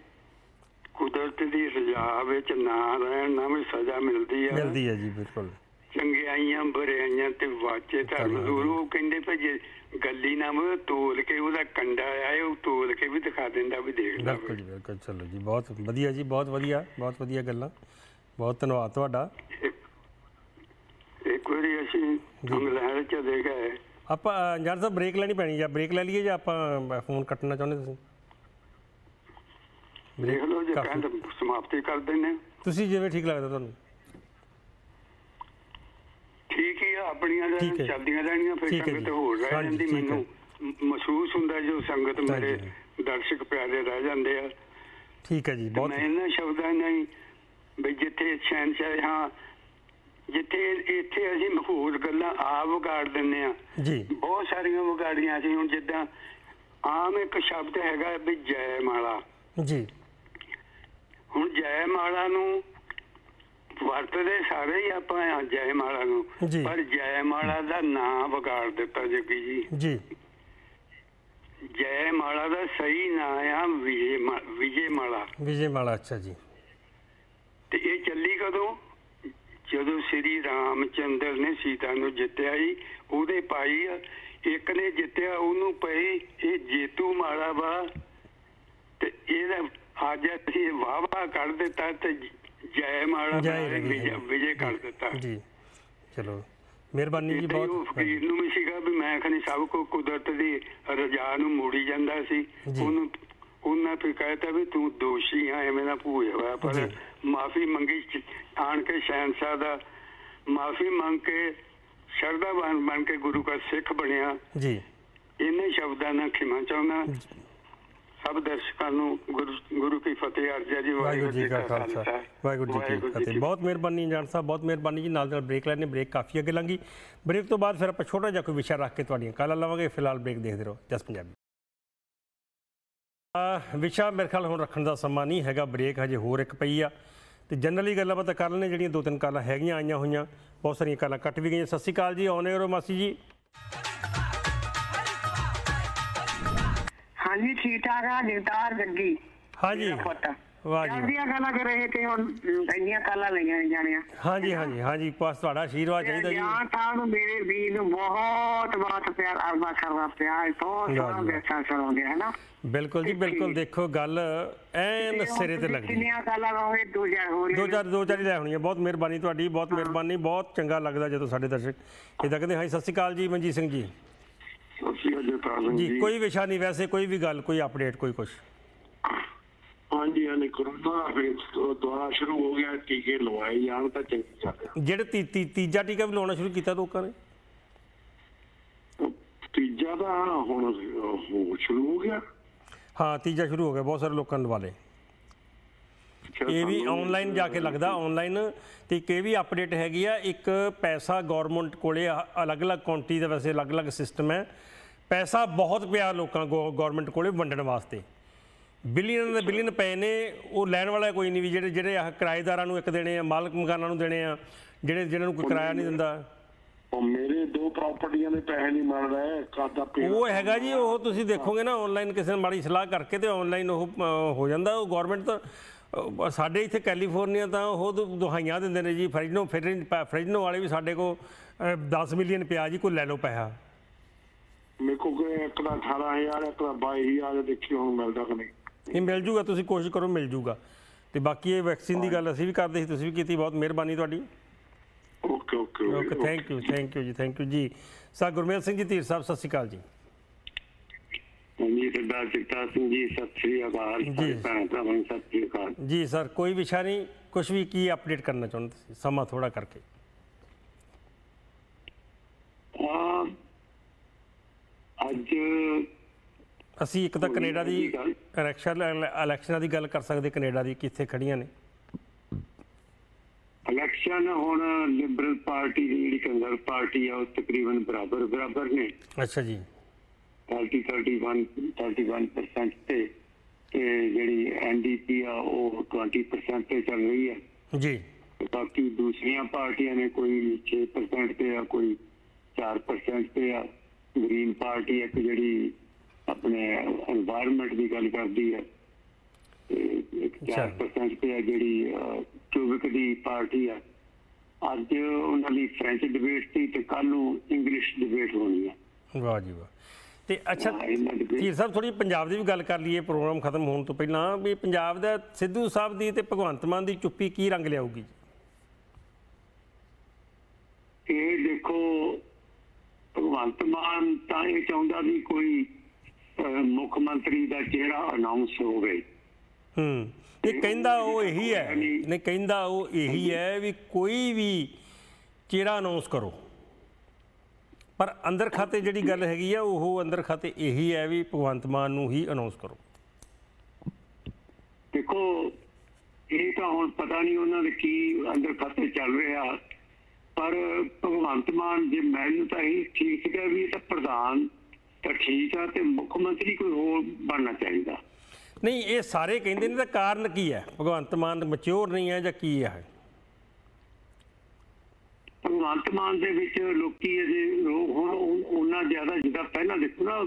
ਕੁਦਰਤ ਦੀ ਰਜਾ ਵਿੱਚ ਨਾ ਰਹਿਣ ਨਾਲ ਵੀ ਸਜ਼ਾ ਮਿਲਦੀ ਆ। ਮਿਲਦੀ ਹੈ ਜੀ ਬਿਲਕੁਲ। ਚੰਗਿਆਈਆਂ ਬੁਰਾਈਆਂ ਤੇ ਵਾਚੇ ਧਰਮ ਦੂਰ ਉਹ ਕਹਿੰਦੇ ਭਈ ਜੇ ਗੱਲੀ ਨਾ ਉਹ ਤੋਲ ਕੇ ਉਹਦਾ ਕੰਡਾ ਆਏ ਉਹ ਤੋਲ ਕੇ ਵੀ ਦਿਖਾ ਦਿੰਦਾ ਵੀ ਦੇਖ ਲੈ। ਬਿਲਕੁਲ ਜੀ ਬਿਲਕੁਲ। ਚਲੋ ਜੀ ਬਹੁਤ ਵਧੀਆ ਜੀ ਬਹੁਤ ਵਧੀਆ ਬਹੁਤ ਵਧੀਆ ਗੱਲਾਂ। ਬਹੁਤ ਧੰਨਵਾਦ ਤੁਹਾਡਾ। ਇੱਕ ਵਾਰੀ ਅਸੀਂ ਇੰਗਲੈਂਡ ਚਲੇ ਗਏ। ਆਪਾਂ ਜਾਨ ਸਾਹਿਬ ਬ੍ਰੇਕ ਲੈਣੀ ਪੈਣੀ ਜਾਂ ਬ੍ਰੇਕ ਲੈ ਲਈਏ ਜਾਂ ਆਪਾਂ ਫੋਨ ਕੱਟਣਾ ਚਾਹੁੰਦੇ ਤੁਸੀਂ? ਦੇਖ ਲਓ ਜੇ ਸਮਾਪਤੀ ਕਰ ਹਾਂ। ਤੁਸੀਂ ਜਿਵੇਂ ਠੀਕ ਲੱਗਦਾ ਤੁਹਾਨੂੰ। ਹੀ ਆ ਆਪਣੀਆਂ ਠੀਕ ਹੈ। ਚੱਲਦੀਆਂ ਰਹਿਣੀਆਂ ਫਿਰ ਠੀਕ ਹੈ ਸੰਗਤ ਜੀ। ਹੋਰ ਰਹਿ ਹਾਂਜੀ, ਜਾਂਦੀ ਠੀਕ ਹੈ। ਮੈਨੂੰ ਮ- ਮਹਿਸੂਸ ਹੁੰਦਾ ਜੋ ਸੰਗਤ ਮੇਰੇ। ਦਰਸ਼ਕ ਪਿਆਰੇ ਰਹਿ ਜਾਂਦੇ ਆ ਠੀਕ ਹੈ ਜੀ ਬਹੁਤ ਮੈਂ ਇਹਨਾਂ ਸ਼ਬਦਾਂ ਨਹੀਂ ਵੀ ਜਿੱਥੇ ਸ਼ਹਿਨशाह ਹਾਂ ਜਿੱਥੇ ਇੱਥੇ ਅਸੀਂ ਮਸ਼ਹੂਰ ਗੱਲਾਂ ਆਪ ਵਿਗਾੜ ਦਿੰਨੇ ਆ ਜੀ ਬਹੁਤ ਸਾਰੀਆਂ ਵਿਗਾੜੀਆਂ ਸੀ ਹੁਣ ਜਿੱਦਾਂ ਆਮ ਇੱਕ ਸ਼ਬਦ ਹੈਗਾ ਵੀ ਜੈ ਮਾਲਾ ਜੀ ਹੁਣ ਜੈ ਮਾਲਾ ਨੂੰ ਵਰਤਦੇ ਸਾਰੇ ਹੀ ਆਪਾਂ ਆ ਜੈ ਮਾਲਾ ਨੂੰ। ਜੀ। ਪਰ ਜੈ ਮਾਲਾ ਦਾ ਨਾਂ ਵਿਗਾੜ ਦਿੱਤਾ ਜੱਗੀ ਜੀ। ਜੀ। ਜੈ ਮਾਲਾ ਦਾ ਸਹੀ ਨਾਂ ਆ ਵਿਜੇ ਮਾ- ਵਿਜੇ ਮਾਲਾ ਵਿਜੇ ਮਾਲਾ ਅੱਛਾ ਜੀ। ਤੇ ਇਹ ਚੱਲੀ ਕਦੋਂ? ਜਦੋਂ ਸ੍ਰੀ ਰਾਮਚੰਦਰ ਨੇ ਸੀਤਾ ਨੂੰ ਜਿੱਤਿਆ ਸੀ ਉਹਦੇ ਆ, ਇੱਕ ਨੇ ਜਿੱਤਿਆ ਉਹਨੂੰ ਪਈ ਇਹ ਜੇਤੂ ਮਾਲਾ ਵਾ। ਤੇ ਇਹਦਾ ਅੱਜ ਅਸੀਂ ਵਾਵਾ ਕੱਢ ਦਿੱਤਾ ਤੇ ਜੈ ਮਾਲਾ ਜੈ ਵਿਜੇ ਕਰ ਦਿੱਤਾ। ਜੀ। ਚਲੋ ਮਿਹਰਬਾਨੀ ਜੀ ਉਹ ਬਹੁਤ। ਫਕੀਰ ਨੂੰ ਵੀ ਸੀਗਾ ਵੀ ਮੈਂ ਖਣੀ ਸਭ ਕੋ ਕੁਦਰਤ ਦੀ ਰਜਾ ਨੂੰ ਮੋੜੀ ਜਾਂਦਾ ਸੀ। ਜੀ। ਉਹਨੂੰ ਉਹਨਾਂ ਫਿਰ ਕਹਿਤਾ ਵੀ ਤੂੰ ਦੋਸ਼ੀ ਆ ਐਵੇਂ ਨਾ ਭੂਏ ਹੋਇਆ ਪਰ ਜੀ। ਮਾਫੀ ਮੰਗੀ ਚ- ਆਣ ਕੇ ਸ਼ਹਿਨशाह ਦਾ ਮਾਫੀ ਮੰਗ ਕੇ ਸ਼ਰਧਾਵਾਨ ਬਣ ਕੇ ਗੁਰੂ ਦਾ ਸਿੱਖ ਬਣਿਆ। ਜੀ। ਇਹਨੇ ਸ਼ਬਦਾਂ ਨਾਲ ਖਿਮਾ ਚਾਹੁੰਦਾ। ਸਭ ਦਰਸ਼ਕਾਂ ਨੂੰ ਗੁਰੂ ਗੁਰੂ ਕੀ ਫਤਿਹ ਅਰਜਾ ਜੀ ਵਾਹਿਗੁਰੂ ਜੀ ਕਾ ਖਾਲਸਾ ਵਾਹਿਗੁਰੂ ਜੀ ਕੀ ਫਤਿਹ। ਬਹੁਤ ਮਿਹਰਬਾਨੀ ਜਾਨ ਸਾਹਿਬ ਬਹੁਤ ਮਿਹਰਬਾਨੀ ਜੀ। ਨਾਲ ਨਾਲ ਬ੍ਰੇਕ ਲੈਣੇ ਬ੍ਰੇਕ ਕਾਫੀ ਅੱਗੇ ਲੰਗੀ ਬ੍ਰੇਕ ਤੋਂ ਬਾਅਦ ਫਿਰ ਆਪਾਂ ਛੋਟਾ ਜਿਹਾ ਕੋਈ ਵਿਸ਼ਾ ਰੱਖ ਕੇ ਤੁਹਾਡੀਆਂ ਕਾਲਾਂ ਲਵਾਂਗੇ। ਫਿਲਹਾਲ ਬ੍ਰੇਕ ਦੇਖਦੇ ਰਹੋ ਜਸ ਪੰਜਾਬੀ। ਵਿਸ਼ਾ ਮੇਰੇ ਖਿਆਲ ਹੁਣ ਰੱਖਣ ਦਾ ਸਮਾਂ ਨਹੀਂ ਹੈਗਾ। ਬ੍ਰੇਕ ਹਜੇ ਹੋਰ ਇੱਕ ਪਈ ਆ। ਤੇ ਜਨਰਲੀ ਗੱਲਾਂ ਬਾਤਾਂ ਕਰ ਲੈਣੇ ਜਿਹੜੀਆਂ ਦੋ ਤਿੰਨ ਕਾਲਾਂ ਹੈਗੀਆਂ ਆਈਆਂ ਹੋਈਆਂ। ਬਹੁਤ ਸਾਰੀਆਂ ਕਾਲਾਂ ਕੱਟ ਵੀ ਗਈਆਂ। ਸਤਿ ਸ਼੍ਰੀ ਅਕਾਲ ਜੀ ਆਉਨੇ ਹੋ ਮਾਸੀ ਜੀ। ਹਾਂਜੀ ਠੀਕ ਠਾਕ ਆ ਜਗਤਾਰ ਜੱਗੀ। ਹਾਂਜੀ। ਮੇਰਾ ਪੁੱਤ। ਵਾਹ ਜੀ। ਚੰਗੀਆਂ ਗੱਲਾਂ ਕਰ ਰਹੇ ਤੇ ਹੁਣ ਇੰਨੀਆਂ ਗੱਲਾਂ ਲਈਆਂ ਨਹੀਂ ਜਾਣੀਆਂ। ਹਾਂਜੀ ਹਾਂਜੀ ਹਾਂਜੀ ਬਸ ਤੁਹਾਡਾ ਆਸ਼ੀਰਵਾਦ ਚਾਹੀਦਾ ਜੀ। ਗਿਆਨ ਸਾਹਿਬ ਨੂੰ ਮੇਰੇ ਵੀਰ ਨੂੰ ਬਹੁਤ ਬਹੁਤ ਪਿਆਰ ਅਰਬਾ ਸਰਵਾ ਪਿਆਰ ਬਹੁਤ। ਬੇਸਾ ਸਰੋਂਦੇ ਹੈ ਨਾ ਬਿਲਕੁਲ ਜੀ ਬਿਲਕੁਲ ਦੇਖੋ ਗੱਲ ਐਨ ਸਿਰੇ ਤੇ ਲੱਗਦੀ। ਕਿੰਨੀਆਂ ਗੱਲਾਂ ਹੋਏ ਦੋ ਚਾਰ ਹੋ ਦੋ ਚਾਰ ਦੋ ਚਾਰ ਹੀ ਲੈ ਹੋਣੀਆਂ ਬਹੁਤ ਮਿਹਰਬਾਨੀ ਤੁਹਾਡੀ ਬਹੁਤ ਮਿਹਰਬਾਨੀ ਬਹੁਤ ਚੰਗਾ ਲੱਗਦਾ ਜਦੋਂ ਸਾਡੇ ਦਰਸ਼ਕ। ਇਦਾਂ ਕਹਿੰਦੇ ਹਾਂ ਸਤਿ ਸ਼੍ਰੀ ਅਕਾਲ ਜੀ ਮਨਜੀਤ ਸਿੰਘ ਜੀ। ਜੀ ਕੋਈ ਵਿਸ਼ਾ ਨਹੀਂ ਵੈਸੇ ਕੋਈ ਵੀ ਗੱਲ ਕੋਈ ਅਪਡੇਟ ਕੋਈ ਕੁਛ। ਹਾਂਜੀ ਹਾਂਜੀ ਕਰੋਨਾ ਫਿਰ ਦੁਆਰਾ ਸ਼ੁਰੂ ਹੋ ਗਿਆ ਟੀਕੇ ਲਵਾਏ ਜਾਣ ਤਾਂ ਚੰਗੀ ਗੱਲ ਆ ਜਿਹੜੇ ਤੀ- ਤੀ- ਤੀਜਾ ਟੀਕਾ ਵੀ ਲਾਉਣਾ ਸ਼ੁਰੂ ਕੀਤਾ ਲੋਕਾਂ ਨੇ? ਤੀਜਾ ਤਾਂ ਹੁਣ ਹੋ ਸ਼ੁਰੂ ਹੋ ਗਿਆ। ਹਾਂ ਤੀਜਾ ਸ਼ੁਰੂ ਹੋ ਗਿਆ ਬਹੁਤ ਸਾਰੇ ਲੋਕਾਂ ਨੇ ਲਵਾ ਲਏ। ਅੱਛਾ, ਇਹ ਵੀ ਆਨਲਾਈਨ ਜਾ ਕੇ ਲੱਗਦਾ ਆਨਲਾਈਨ ਤੇ ਇੱਕ ਇਹ ਵੀ ਅਪਡੇਟ ਹੈਗੀ ਆ ਇੱਕ ਪੈਸਾ ਗਵਰਨਮੈਂਟ ਕੋਲੇ ਆ- ਅਲੱਗ-ਅਲੱਗ ਕਾਉਂਟੀ ਦੇ ਵੈਸੇ ਅਲੱਗ-ਅਲੱਗ ਸਿਸਟਮ ਹੈ। ਪੈਸਾ ਬਹੁਤ ਪਿਆ ਲੋਕਾਂ ਗਵਰਨਮੈਂਟ ਕੋਲੇ ਵੰਡਣ ਵਾਸਤੇ। ਬਿਲੀਅਨ ਦੇ ਬਿਲੀਅਨ ਪਏ ਨੇ ਉਹ ਲੈਣ ਵਾਲਾ ਕੋਈ ਨਹੀਂ ਵੀ ਜਿਹੜੇ ਜਿਹੜੇ ਆਹ ਕਿਰਾਏਦਾਰਾਂ ਨੂੰ ਇੱਕ ਦੇਣੇ ਆ ਮਾਲਕ ਮਕਾਨਾਂ ਨੂੰ ਦੇਣੇ ਆ ਜਿਹੜੇ ਜਿਹਨਾਂ ਨੂੰ ਕੋਈ ਕਿਰਾਇਆ ਨਹੀਂ ਦਿੰਦਾ। ਉਹ ਮੇਰੇ ਦੋ ਪ੍ਰਾਪਰਟੀਆਂ ਦੇ ਪੈਸੇ ਨਹੀਂ ਮਿਲ ਰਹੇ ਕਾਦਾ ਪੇ ਉਹ ਹੈਗਾ ਜੀ ਉਹ ਤੁਸੀਂ ਦੇਖੋਗੇ ਨਾ ਆਨਲਾਈਨ ਕਿਸੇ ਨਾਲ ਮਾੜੀ ਸਲਾਹ ਕਰਕੇ ਤੇ ਆਨਲਾਈਨ ਉਹ ਹੋ ਜਾਂਦਾ ਉਹ ਗਵਰਨਮੈਂਟ ਤਾਂ ਸਾਡੇ ਇੱਥੇ ਕੈਲੀਫੋਰਨੀਆ ਤਾਂ ਉਹ ਦੁ- ਦੁਹਾਈਆਂ ਦਿੰਦੇ ਨੇ ਜੀ। ਫਰਿਜਨੋ ਫਰਿਜਨੋ ਵਾਲੇ ਵੀ ਸਾਡੇ ਕੋ 10 ਮਿਲੀਅਨ ਪਿਆ ਜੀ ਕੋਈ ਲੈ ਲਓ ਪੈਸਾ। ਮੇਰੇ ਕੋ ਕੋਈ ਇੱਕ ਦਾ 18000 ਇੱਕ ਦਾ 22000 ਦੇਖੀ ਹੁਣ ਮਿਲਦਾ ਕਿ ਨਹੀਂ। ਇਹ ਮਿਲ ਜੂਗਾ ਤੁਸੀਂ ਕੋਸ਼ਿਸ਼ ਕਰੋ ਮਿਲ ਜੂਗਾ। ਤੇ ਬਾਕੀ ਇਹ ਵੈਕਸੀਨ ਦੀ ਗੱਲ ਅਸੀਂ ਵੀ ਕਰਦੇ ਸੀ ਤੁਸੀਂ ਵੀ ਕੀਤੀ ਬਹੁਤ ਮਿਹਰਬਾਨੀ ਤੁਹਾਡੀ। Okay okay okay thank you thank you ji thank you ji. Sir Gurmel Singh ji Dhir Sahib ਸਤਿ ਸ਼੍ਰੀ ਅਕਾਲ ਜੀ। ਹਾਂਜੀ ਸਰਦਾਰ ਜਗਤਾਰ ਸਿੰਘ ਜੀ ਸਤਿ ਸ੍ਰੀ ਅਕਾਲ ਜੀ। ਸਾਰੇ ਭੈਣ ਭਰਾਵਾਂ ਨੂੰ ਸਤਿ ਸ੍ਰੀ ਅਕਾਲ। ਜੀ ਸਰ ਕੋਈ ਵਿਸ਼ਾ ਨਹੀਂ ਕੁਝ ਵੀ ਕੀ ਅਪਡੇਟ ਕਰਨਾ ਚਾਹੁੰਦੇ ਤੁਸੀਂ? ਸਮਾਂ ਥੋੜਾ ਕਰਕੇ। ਆ ਅੱਜ ਅਸੀਂ ਇੱਕ ਤਾਂ ਕੈਨੇਡਾ ਦੀ। ਇਲੈਕਸ਼ਨ ਇਲੈਕਸ਼ਨਾਂ ਦੀ ਗੱਲ ਕਰ ਸਕਦੇ ਕੈਨੇਡਾ ਦੀ ਕਿੱਥੇ ਖੜੀਆਂ ਨੇ। ਇਲੈਕਸ਼ਨ ਹੁਣ ਲਿਬਰਲ ਪਾਰਟੀ ਦੀ ਜਿਹੜੀ ਕੰਜ਼ਰ ਪਾਰਟੀ ਆ ਉਹ ਤਕਰੀਬਨ ਬਰਾਬਰ ਬਰਾਬਰ ਨੇ। ਅੱਛਾ ਜੀ। 30 ਤੇ ਤੇ ਜਿਹੜੀ ਐਨਡੀਪੀ ਆ ਉਹ 20% ਤੇ ਚੱਲ ਰਹੀ ਹੈ। ਜੀ। ਬਾਕੀ ਦੂਸਰੀਆਂ ਪਾਰਟੀਆਂ ਨੇ ਕੋਈ 6% ਤੇ ਆ ਕੋਈ 4% ਤੇ ਆ। ਗ੍ਰੀਨ ਪਾਰਟੀ ਇੱਕ ਜਿਹੜੀ ਆਪਣੇ এনवायरमेंट ਦੀ ਗੱਲ ਕਰਦੀ ਹੈ 4% ਤੇ ਆ ਜਿਹੜੀ ਕਿਊਬਿਕ ਦੀ ਪਾਰਟੀ ਆ। ਅੱਜ ਉਹਨਾਂ ਦੀ ਫਰੈਂਚ ਡਿਬੇਟ ਸੀ ਤੇ ਕੱਲ ਨੂੰ ਇੰਗਲਿਸ਼ ਡਿਬੇਟ ਹੋਣੀ ਹੈ ਵਾਹ ਜੀ ਵਾਹ। ਤੇ ਅੱਛਾ ਧੀਰ ਸਾਹਿਬ ਥੋੜੀ ਪੰਜਾਬ ਦੀ ਵੀ ਗੱਲ ਕਰ ਲਈਏ ਪ੍ਰੋਗਰਾਮ ਖਤਮ ਹੋਣ ਤੋਂ ਪਹਿਲਾਂ ਵੀ ਪੰਜਾਬ ਦਾ ਸਿੱਧੂ ਸਾਹਿਬ ਦੀ ਤੇ ਭਗਵੰਤ ਮਾਨ ਦੀ ਚੁੱਪੀ ਕੀ ਰੰਗ ਲਿਆਊਗੀ? ਇਹ ਦੇਖੋ ਭਗਵੰਤ ਮਾਨ ਤਾਂ ਇਹ ਚਾਹੁੰਦਾ ਵੀ ਕੋਈ ਮੁੱਖ ਮੰਤਰੀ ਦਾ ਚਿਹਰਾ ਅਨਾਉਂਸ ਹੋਵੇ। ਹੂੰ ਇਹ ਕਹਿੰਦਾ ਉਹ ਇਹੀ ਹੈ ਨਹੀਂ। ਕਹਿੰਦਾ ਉਹ ਇਹੀ ਹੈ ਵੀ ਕੋਈ ਵੀ ਚਿਹਰਾ ਅਨਾਉਂਸ ਕਰੋ। ਪਰ ਅੰਦਰ ਖਾਤੇ ਜਿਹੜੀ ਗੱਲ ਹੈਗੀ ਆ ਉਹ ਅੰਦਰ ਖਾਤੇ ਇਹੀ ਹੈ ਵੀ ਭਗਵੰਤ ਮਾਨ ਨੂੰ ਹੀ ਅਨਾਉਂਸ ਕਰੋ। ਦੇਖੋ ਇਹ ਤਾਂ ਹੁਣ ਪਤਾ ਨਹੀਂ ਉਹਨਾਂ ਦੇ ਕੀ ਅੰਦਰ ਖਾਤੇ ਚੱਲ ਰਿਹਾ ਪਰ ਭਗਵੰਤ ਮਾਨ ਜੇ ਮੈਨੂੰ ਤਾਂ ਇਹ ਠੀਕ ਸੀਗਾ ਵੀ ਇਹ ਤਾਂ ਪ੍ਰਧਾਨ ਤਾਂ ਠੀਕ ਆ ਤੇ ਮੁੱਖ ਮੰਤਰੀ ਕੋਈ ਹੋਰ ਬਣਨਾ ਚਾਹੀਦਾ। ਨਹੀਂ ਇਹ ਸਾਰੇ ਕਹਿੰਦੇ ਨੇ ਤਾਂ ਕਾਰਨ ਕੀ ਹੈ? ਭਗਵੰਤ ਮਾਨ ਮੈਚੁਰ ਨਹੀਂ ਹੈ ਜਾਂ ਕੀ ਹੈ? ਭਗਵੰਤ ਮਾਨ ਦੇ ਵਿੱਚ ਲੋਕੀ ਅਜੇ ਹੁਣ ਉਹ- ਉਹਨਾਂ ਜ਼ਿਆਦਾ ਜਿੱਦਾਂ ਪਹਿਲਾਂ ਦੇਖੋ ਨਾ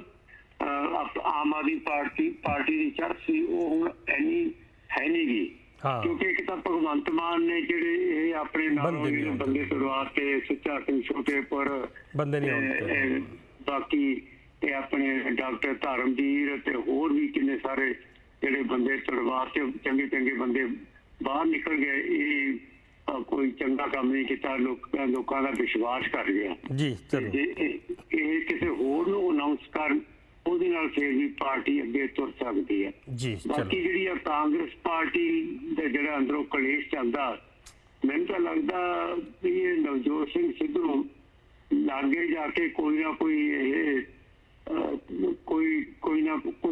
ਆਮ ਆਦਮੀ ਪਾਰਟੀ ਪਾਰਟੀ ਦੀ ਚੜ੍ਹ ਸੀ ਉਹ ਹੁਣ ਐਨੀ ਹੈ ਨਹੀਂ ਗੀ ਹਾਂ। ਕਿਉਂਕਿ ਇੱਕ ਤਾਂ ਭਗਵੰਤ ਮਾਨ ਨੇ ਜਿਹੜੇ ਇਹ ਆਪਣੇ ਨਾਲੋਂ ਬੰਦੇ ਸ਼ੁਰੂਆਤ ਤੇ ਸੁੱਚਾ ਸਿੰਘ ਛੋਟੇਪੁਰ ਬੰਦੇ ਨਹੀਂ ਆਉਂਦੇ। ਬਾਕੀ ਤੇ ਆਪਣੇ ਡਾਕਟਰ ਧਰਮਵੀਰ ਤੇ ਹੋਰ ਵੀ ਕਿੰਨੇ ਸਾਰੇ ਜਿਹੜੇ ਬੰਦੇ ਸ਼ੁਰੂਆਤ ਤੇ ਚੰਗੇ ਚੰਗੇ ਬੰਦੇ ਬਾਹਰ ਨਿਕਲ ਗਏ ਇਹ ਕੋਈ ਚੰਗਾ ਕੰਮ ਨਹੀਂ ਕੀਤਾ ਲੋਕਾਂ ਲੋਕਾਂ ਦਾ ਵਿਸ਼ਵਾਸ ਕਰ ਗਿਆ। ਜੀ ਚਲੋ ਇਹ ਕਿਸੇ ਹੋਰ ਨੂੰ ਅਨਾਉਂਸ ਕਰਨ ਉਹਦੇ ਨਾਲ ਫਿਰ ਵੀ ਪਾਰਟੀ ਅੱਗੇ ਤੁਰ ਸਕਦੀ ਹੈ। ਜੀ ਚਲੋ। ਬਾਕੀ ਜਿਹੜੀ ਆ ਕਾਂਗਰਸ ਪਾਰਟੀ ਦੇ ਜਿਹੜਾ ਅੰਦਰੋਂ ਕਲੇਸ਼ ਚੱਲਦਾ ਮੈਨੂੰ ਤਾਂ ਲੱਗਦਾ ਵੀ ਇਹ ਨਵਜੋਤ ਸਿੰਘ ਸਿੱਧੂ ਲਾਗੇ ਜਾ ਕੇ ਕੋਈ ਨਾ ਕੋਈ ਇਹ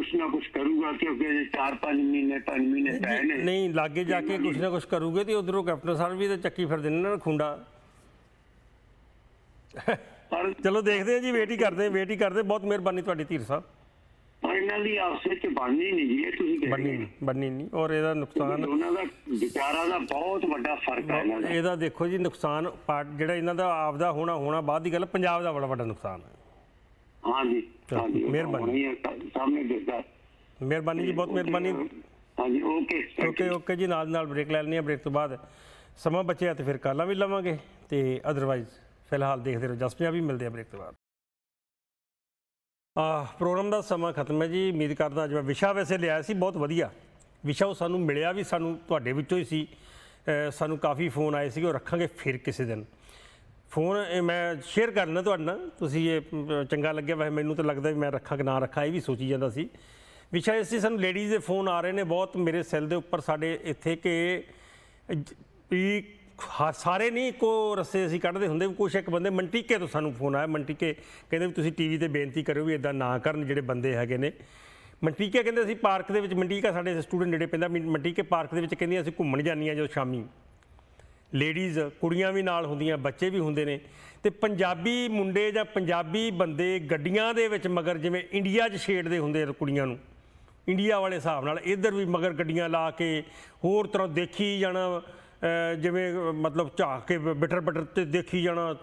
ਕੁਛ ਨਾ ਕੁਛ ਕਰੂਗਾ ਕਿਉਂਕਿ ਅਜੇ 4-5 ਮਹੀਨੇ 5 ਮਹੀਨੇ ਪਏ ਨੇ ਨਹੀਂ ਲਾਗੇ ਜਾ ਕੇ ਕੁਛ ਨਾ ਕੁਛ ਕਰੂਗੇ ਤੇ ਉਧਰੋਂ ਕੈਪਟਨ ਸਾਹਿਬ ਵੀ ਤਾਂ ਚੱਕੀ ਫਿਰਦੇ ਨੇ ਨਾ ਖੁੰਡਾ। ਚਲੋ ਦੇਖਦੇ ਹਾਂ ਜੀ ਵੇਟ ਹੀ ਕਰਦੇ ਹਾਂ ਵੇਟ ਹੀ ਕਰਦੇ। ਬਹੁਤ ਮਿਹਰਬਾਨੀ ਤੁਹਾਡੀ ਧੀਰ ਸਾਹਿਬ। ਪਰ ਇਹਨਾਂ ਦੀ ਆਪਸ ਵਿੱਚ ਬਣਨੀ ਨਹੀਂ ਜੀ ਇਹ ਤੁਸੀਂ ਕਹਿੰਦੇ ਨਹੀਂ ਬੰਨੀ ਨਹੀਂ। ਔਰ ਇਹਦਾ ਨੁਕਸਾਨ ਦੋਨਾਂ ਦਾ ਵਿਚਾਰਾਂ ਦਾ ਬਹੁਤ ਵੱਡਾ ਫ਼ਰਕ ਹੈ ਇਹਨਾਂ ਦਾ। ਇਹਦਾ ਦੇਖੋ ਜੀ ਨੁਕਸਾਨ ਪਾਰਟ ਜਿਹੜਾ ਇਹਨਾਂ ਦਾ ਆਪਦਾ ਹੋਣਾ ਹੋਣਾ ਬਾਅਦ ਦੀ ਗੱਲ ਪੰਜਾਬ ਦਾ ਬੜਾ ਵੱਡਾ ਨੁਕਸਾਨ ਹੈ। ਹਾਂਜੀ ਮਿਹਰਬਾਨੀ। ਹੋਣੀ ਹੈ, ਸਾ- ਸਾਹਮਣੇ ਦਿਸਦਾ ਮਿਹਰਬਾਨੀ ਜੀ ਬਹੁਤ ਮਿਹਰਬਾਨੀ। ਹਾਂਜੀ ਓਕੇ ਓਕੇ ਓਕੇ ਜੀ ਨਾਲ ਨਾਲ ਬ੍ਰੇਕ ਲੈ ਲੈਣੀ ਆ ਬ੍ਰੇਕ ਤੋਂ ਬਾਅਦ ਸਮਾਂ ਬਚਿਆ ਤੇ ਫਿਰ ਕਾਲਾਂ ਵੀ ਲਵਾਂਗੇ ਤੇ ਅਦਰਵਾਈਜ਼ ਫਿਲਹਾਲ ਦੇਖਦੇ ਰਹੋ ਜਸ ਪੰਜਾਬੀ ਮਿਲਦੇ ਆ ਬ੍ਰੇਕ ਤੋਂ ਬਾਅਦ। ਆ ਪ੍ਰੋਗਰਾਮ ਦਾ ਸਮਾਂ ਖਤਮ ਹੈ ਜੀ। ਉਮੀਦ ਕਰਦਾ ਅੱਜ ਮੈਂ ਵਿਸ਼ਾ ਵੈਸੇ ਲਿਆਇਆ ਸੀ ਬਹੁਤ ਵਧੀਆ। ਵਿਸ਼ਾ ਉਹ ਸਾਨੂੰ ਮਿਲਿਆ ਵੀ ਸਾਨੂੰ ਤੁਹਾਡੇ ਵਿੱਚੋਂ ਹੀ ਸੀ। ਸਾਨੂੰ ਕਾਫੀ ਫੋਨ ਆਏ ਸੀਗੇ ਉਹ ਰੱਖਾਂਗੇ ਫਿਰ ਕਿਸੇ ਦਿਨ। ਫੋਨ ਇਹ ਮੈਂ ਸ਼ੇਅਰ ਕਰਨਾ ਤੁਹਾਡੇ ਨਾਲ। ਤੁਸੀਂ ਇਹ ਅਮ, ਚੰਗਾ ਲੱਗਿਆ। ਵੈਸੇ ਮੈਨੂੰ ਤਾਂ ਲੱਗਦਾ ਵੀ ਮੈਂ ਰੱਖਾਂ ਕਿ ਨਾ ਰੱਖਾਂ ਇਹ ਵੀ ਸੋਚੀ ਜਾਂਦਾ ਸੀ। ਵਿਸ਼ਾ ਇਸ ਸੀ ਸਾਨੂੰ ਲੇਡੀਜ਼ ਦੇ ਫੋਨ ਆ ਰਹੇ ਨੇ ਬਹੁਤ ਮੇਰੇ ਸੈੱਲ ਦੇ ਉੱਪਰ ਸਾਡੇ ਇੱਥੇ ਕਿ ਜ- ਵੀ ਹਾ- ਸਾਰੇ ਨਹੀਂ ਇੱਕੋ ਰਸਤੇ ਅਸੀਂ ਕੱਢਦੇ ਹੁੰਦੇ। ਕੁਛ ਇੱਕ ਬੰਦੇ ਮੰਟੀਕੇ ਤੋਂ ਸਾਨੂੰ ਫੋਨ ਆਇਆ। ਮੰਟੀਕੇ ਕਹਿੰਦੇ ਵੀ ਤੁਸੀਂ ਟੀਵੀ ਤੇ ਬੇਨਤੀ ਕਰਿਓ ਵੀ ਇਦਾਂ ਨਾ ਕਰਨ ਜਿਹੜੇ ਬੰਦੇ ਹੈਗੇ ਨੇ। ਮੰਟੀਕੇ ਕਹਿੰਦੇ ਅਸੀਂ ਪਾਰਕ ਦੇ ਵਿੱਚ ਮੰਟੀਕਾ ਸਾਡੇ ਸਟੂਡੈਂਟ ਨੇੜੇ ਪੈਂਦਾ ਮੰਟੀਕੇ ਪਾਰਕ ਦੇ ਵਿੱਚ ਕਹਿੰਦੀਆਂ ਅਸੀਂ ਘੁੰਮਣ ਜਾਂਦੀਆਂ ਜਦੋਂ ਸ਼ਾਮੀ। ਲੇਡੀਜ਼ ਕੁੜੀਆਂ ਵੀ ਨਾਲ ਹੁੰਦੀਆਂ, ਬੱਚੇ ਵੀ ਹੁੰਦੇ ਨੇ। ਤੇ ਪੰਜਾਬੀ ਮੁੰਡੇ ਜਾਂ ਪੰਜਾਬੀ ਬੰਦੇ ਗੱਡੀਆਂ ਦੇ ਵਿੱਚ ਮਗਰ ਜਿਵੇਂ ਇੰਡੀਆ 'ਚ ਛੇੜਦੇ ਹੁੰਦੇ ਕੁੜੀਆਂ ਨੂੰ, ਇੰਡੀਆ ਵਾਲੇ ਹਿਸਾਬ ਨਾਲ ਇੱਧਰ ਵੀ ਮਗਰ ਗੱਡੀਆਂ ਲਾ ਕੇ ਹੋਰ ਤਰ੍ਹਾਂ ਦੇਖੀ ਜਾਣਾ ਜਿਵੇਂ ਮਤਲਬ ਝਾਕ ਕੇ ਬਟਰ ਬਟਰ ਤੇ ਦੇਖੀ ਜਾਣਾ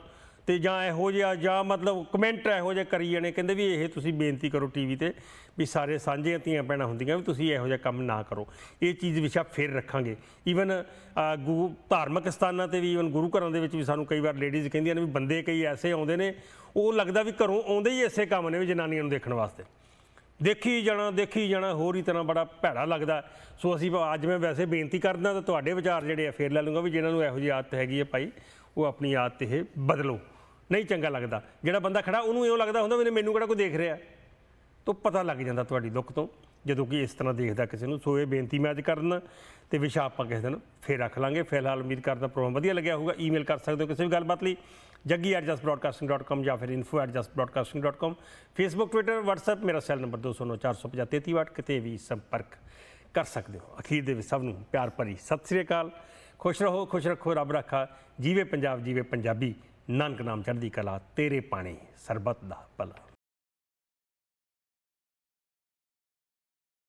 ਤੇ ਜਾਂ ਇਹੋ ਜਿਹਾ, ਜਾਂ ਮਤਲਬ ਕਮੈਂਟ ਇਹੋ ਜਿਹਾ ਕਰੀ ਜਾਣੇ, ਕਹਿੰਦੇ ਵੀ ਇਹ ਤੁਸੀਂ ਬੇਨਤੀ ਕਰੋ ਟੀਵੀ ਤੇ ਵੀ ਸਾਰੇ ਸਾਂਝੀਆਂ ਧੀਆਂ ਭੈਣਾਂ ਹੁੰਦੀਆਂ ਵੀ ਤੁਸੀਂ ਇਹੋ ਜਿਹਾ ਕੰਮ ਨਾ ਕਰੋ। ਇਹ ਚੀਜ਼ ਵਿਸ਼ਾ ਫਿਰ ਰੱਖਾਂਗੇ। ਈਵਨ ਗੁਰੂ, ਧਾਰਮਿਕ ਸਥਾਨਾਂ ਤੇ ਵੀ ਈਵਨ ਗੁਰੂ ਘਰਾਂ ਦੇ ਵਿੱਚ ਵੀ ਸਾਨੂੰ ਕਈ ਵਾਰ ਲੇਡੀਜ਼ ਕਹਿੰਦੀਆਂ ਨੇ ਵੀ ਬੰਦੇ ਕਈ ਐਸੇ ਆਉਂਦੇ ਨੇ, ਉਹ ਲੱਗਦਾ ਵੀ ਘਰੋਂ ਆਉਂਦੇ ਹੀ ਐਸੇ ਕੰਮ ਨੇ ਵੀ ਜਨਾਨੀਆਂ ਨੂੰ ਦੇਖਣ ਵਾਸਤੇ। ਦੇਖੀ ਜਾਣਾ ਦੇਖੀ ਜਾਣਾ, ਹੋਰ ਹੀ ਤਰ੍ਹਾਂ ਬੜਾ ਭੈੜਾ ਲੱਗਦਾ। ਸੋ ਅਸੀਂ ਅੱਜ ਮੈਂ ਵੈਸੇ ਬੇਨਤੀ ਕਰਦਾ ਤਾਂ ਤੁਹਾਡੇ ਵਿਚਾਰ ਜਿਹੜੇ ਆ ਫੇਰ ਲੈ ਲੂੰਗਾ ਵੀ ਜਿਹਨਾਂ ਨੂੰ ਇਹੋ ਜਿਹੀ ਆਦਤ ਹੈਗੀ ਹੈ ਭਾਈ, ਉਹ ਆਪਣੀ ਆਦਤ ਇਹ ਬਦਲੋ। ਨਹੀਂ ਚੰਗਾ ਲੱਗਦਾ। ਜਿਹੜਾ ਬੰਦਾ ਖੜਾ, ਉਹਨੂੰ ਇਉਂ ਲੱਗਦਾ ਹੁੰਦਾ ਵੀ ਮੈਨੂੰ ਕਿਹੜਾ ਕੋਈ ਦੇਖ ਰਿਹਾ। ਤੋਂ ਪਤਾ ਲੱਗ ਜਾਂਦਾ ਤੁਹਾਡੀ ਦੁੱਖ ਤੋਂ, ਜਦੋਂ ਕਿ ਇਸ ਤਰ੍ਹਾਂ ਦੇਖਦਾ ਕਿਸੇ ਨੂੰ। ਸੋ ਇਹ ਬੇਨਤੀ ਮੈਂ ਅੱਜ ਕਰਨਾ ਤੇ ਵਿਸ਼ਾ ਆਪਾਂ ਕਿਸੇ ਦਿਨ ਫੇਰ ਰੱਖ ਲਾਂਗੇ। ਫਿਲਹਾਲ ਉਮੀਦ ਕਰਦਾ ਪ੍ਰੋਗਰਾਮ ਵਧੀਆ ਲੱਗਿਆ ਹੋਊਗਾ। ਈਮੇਲ ਕਰ ਸਕਦੇ ਹੋ ਕਿਸੇ ਵੀ ਗੱਲਬਾਤ ਲਈ। jaggi@justbroadcasting.com ਜਾਂ ਫਿਰ info@justbroadcasting.com ਫੇਸਬੁੱਕ ਟਵਿੱਟਰ WhatsApp ਮੇਰਾ ਸੈੱਲ ਨੰਬਰ 2094553 ਵਾਟ ਕਿਤੇ ਵੀ ਸੰਪਰਕ ਕਰ ਸਕਦੇ ਹੋ। ਅਖੀਰ ਦੇ ਵਿੱਚ ਸਭ ਨੂੰ ਪਿਆਰ ਭਰੀ ਸਤਿ ਸ੍ਰੀ ਅਕਾਲ। ਖੁਸ਼ ਰਹੋ, ਖੁਸ਼ ਰੱਖੋ, ਰੱਬ ਰੱਖਾ। ਜੀਵੇ ਪੰਜਾਬ, ਜੀਵੇ ਪੰਜਾਬੀ। ਨਾਨਕ ਨਾਮ ਚੜ੍ਹਦੀ ਕਲਾ ਤੇਰੇ ਪਾਣੀ ਸਰਬਤ ਦਾ ਭਲਾ।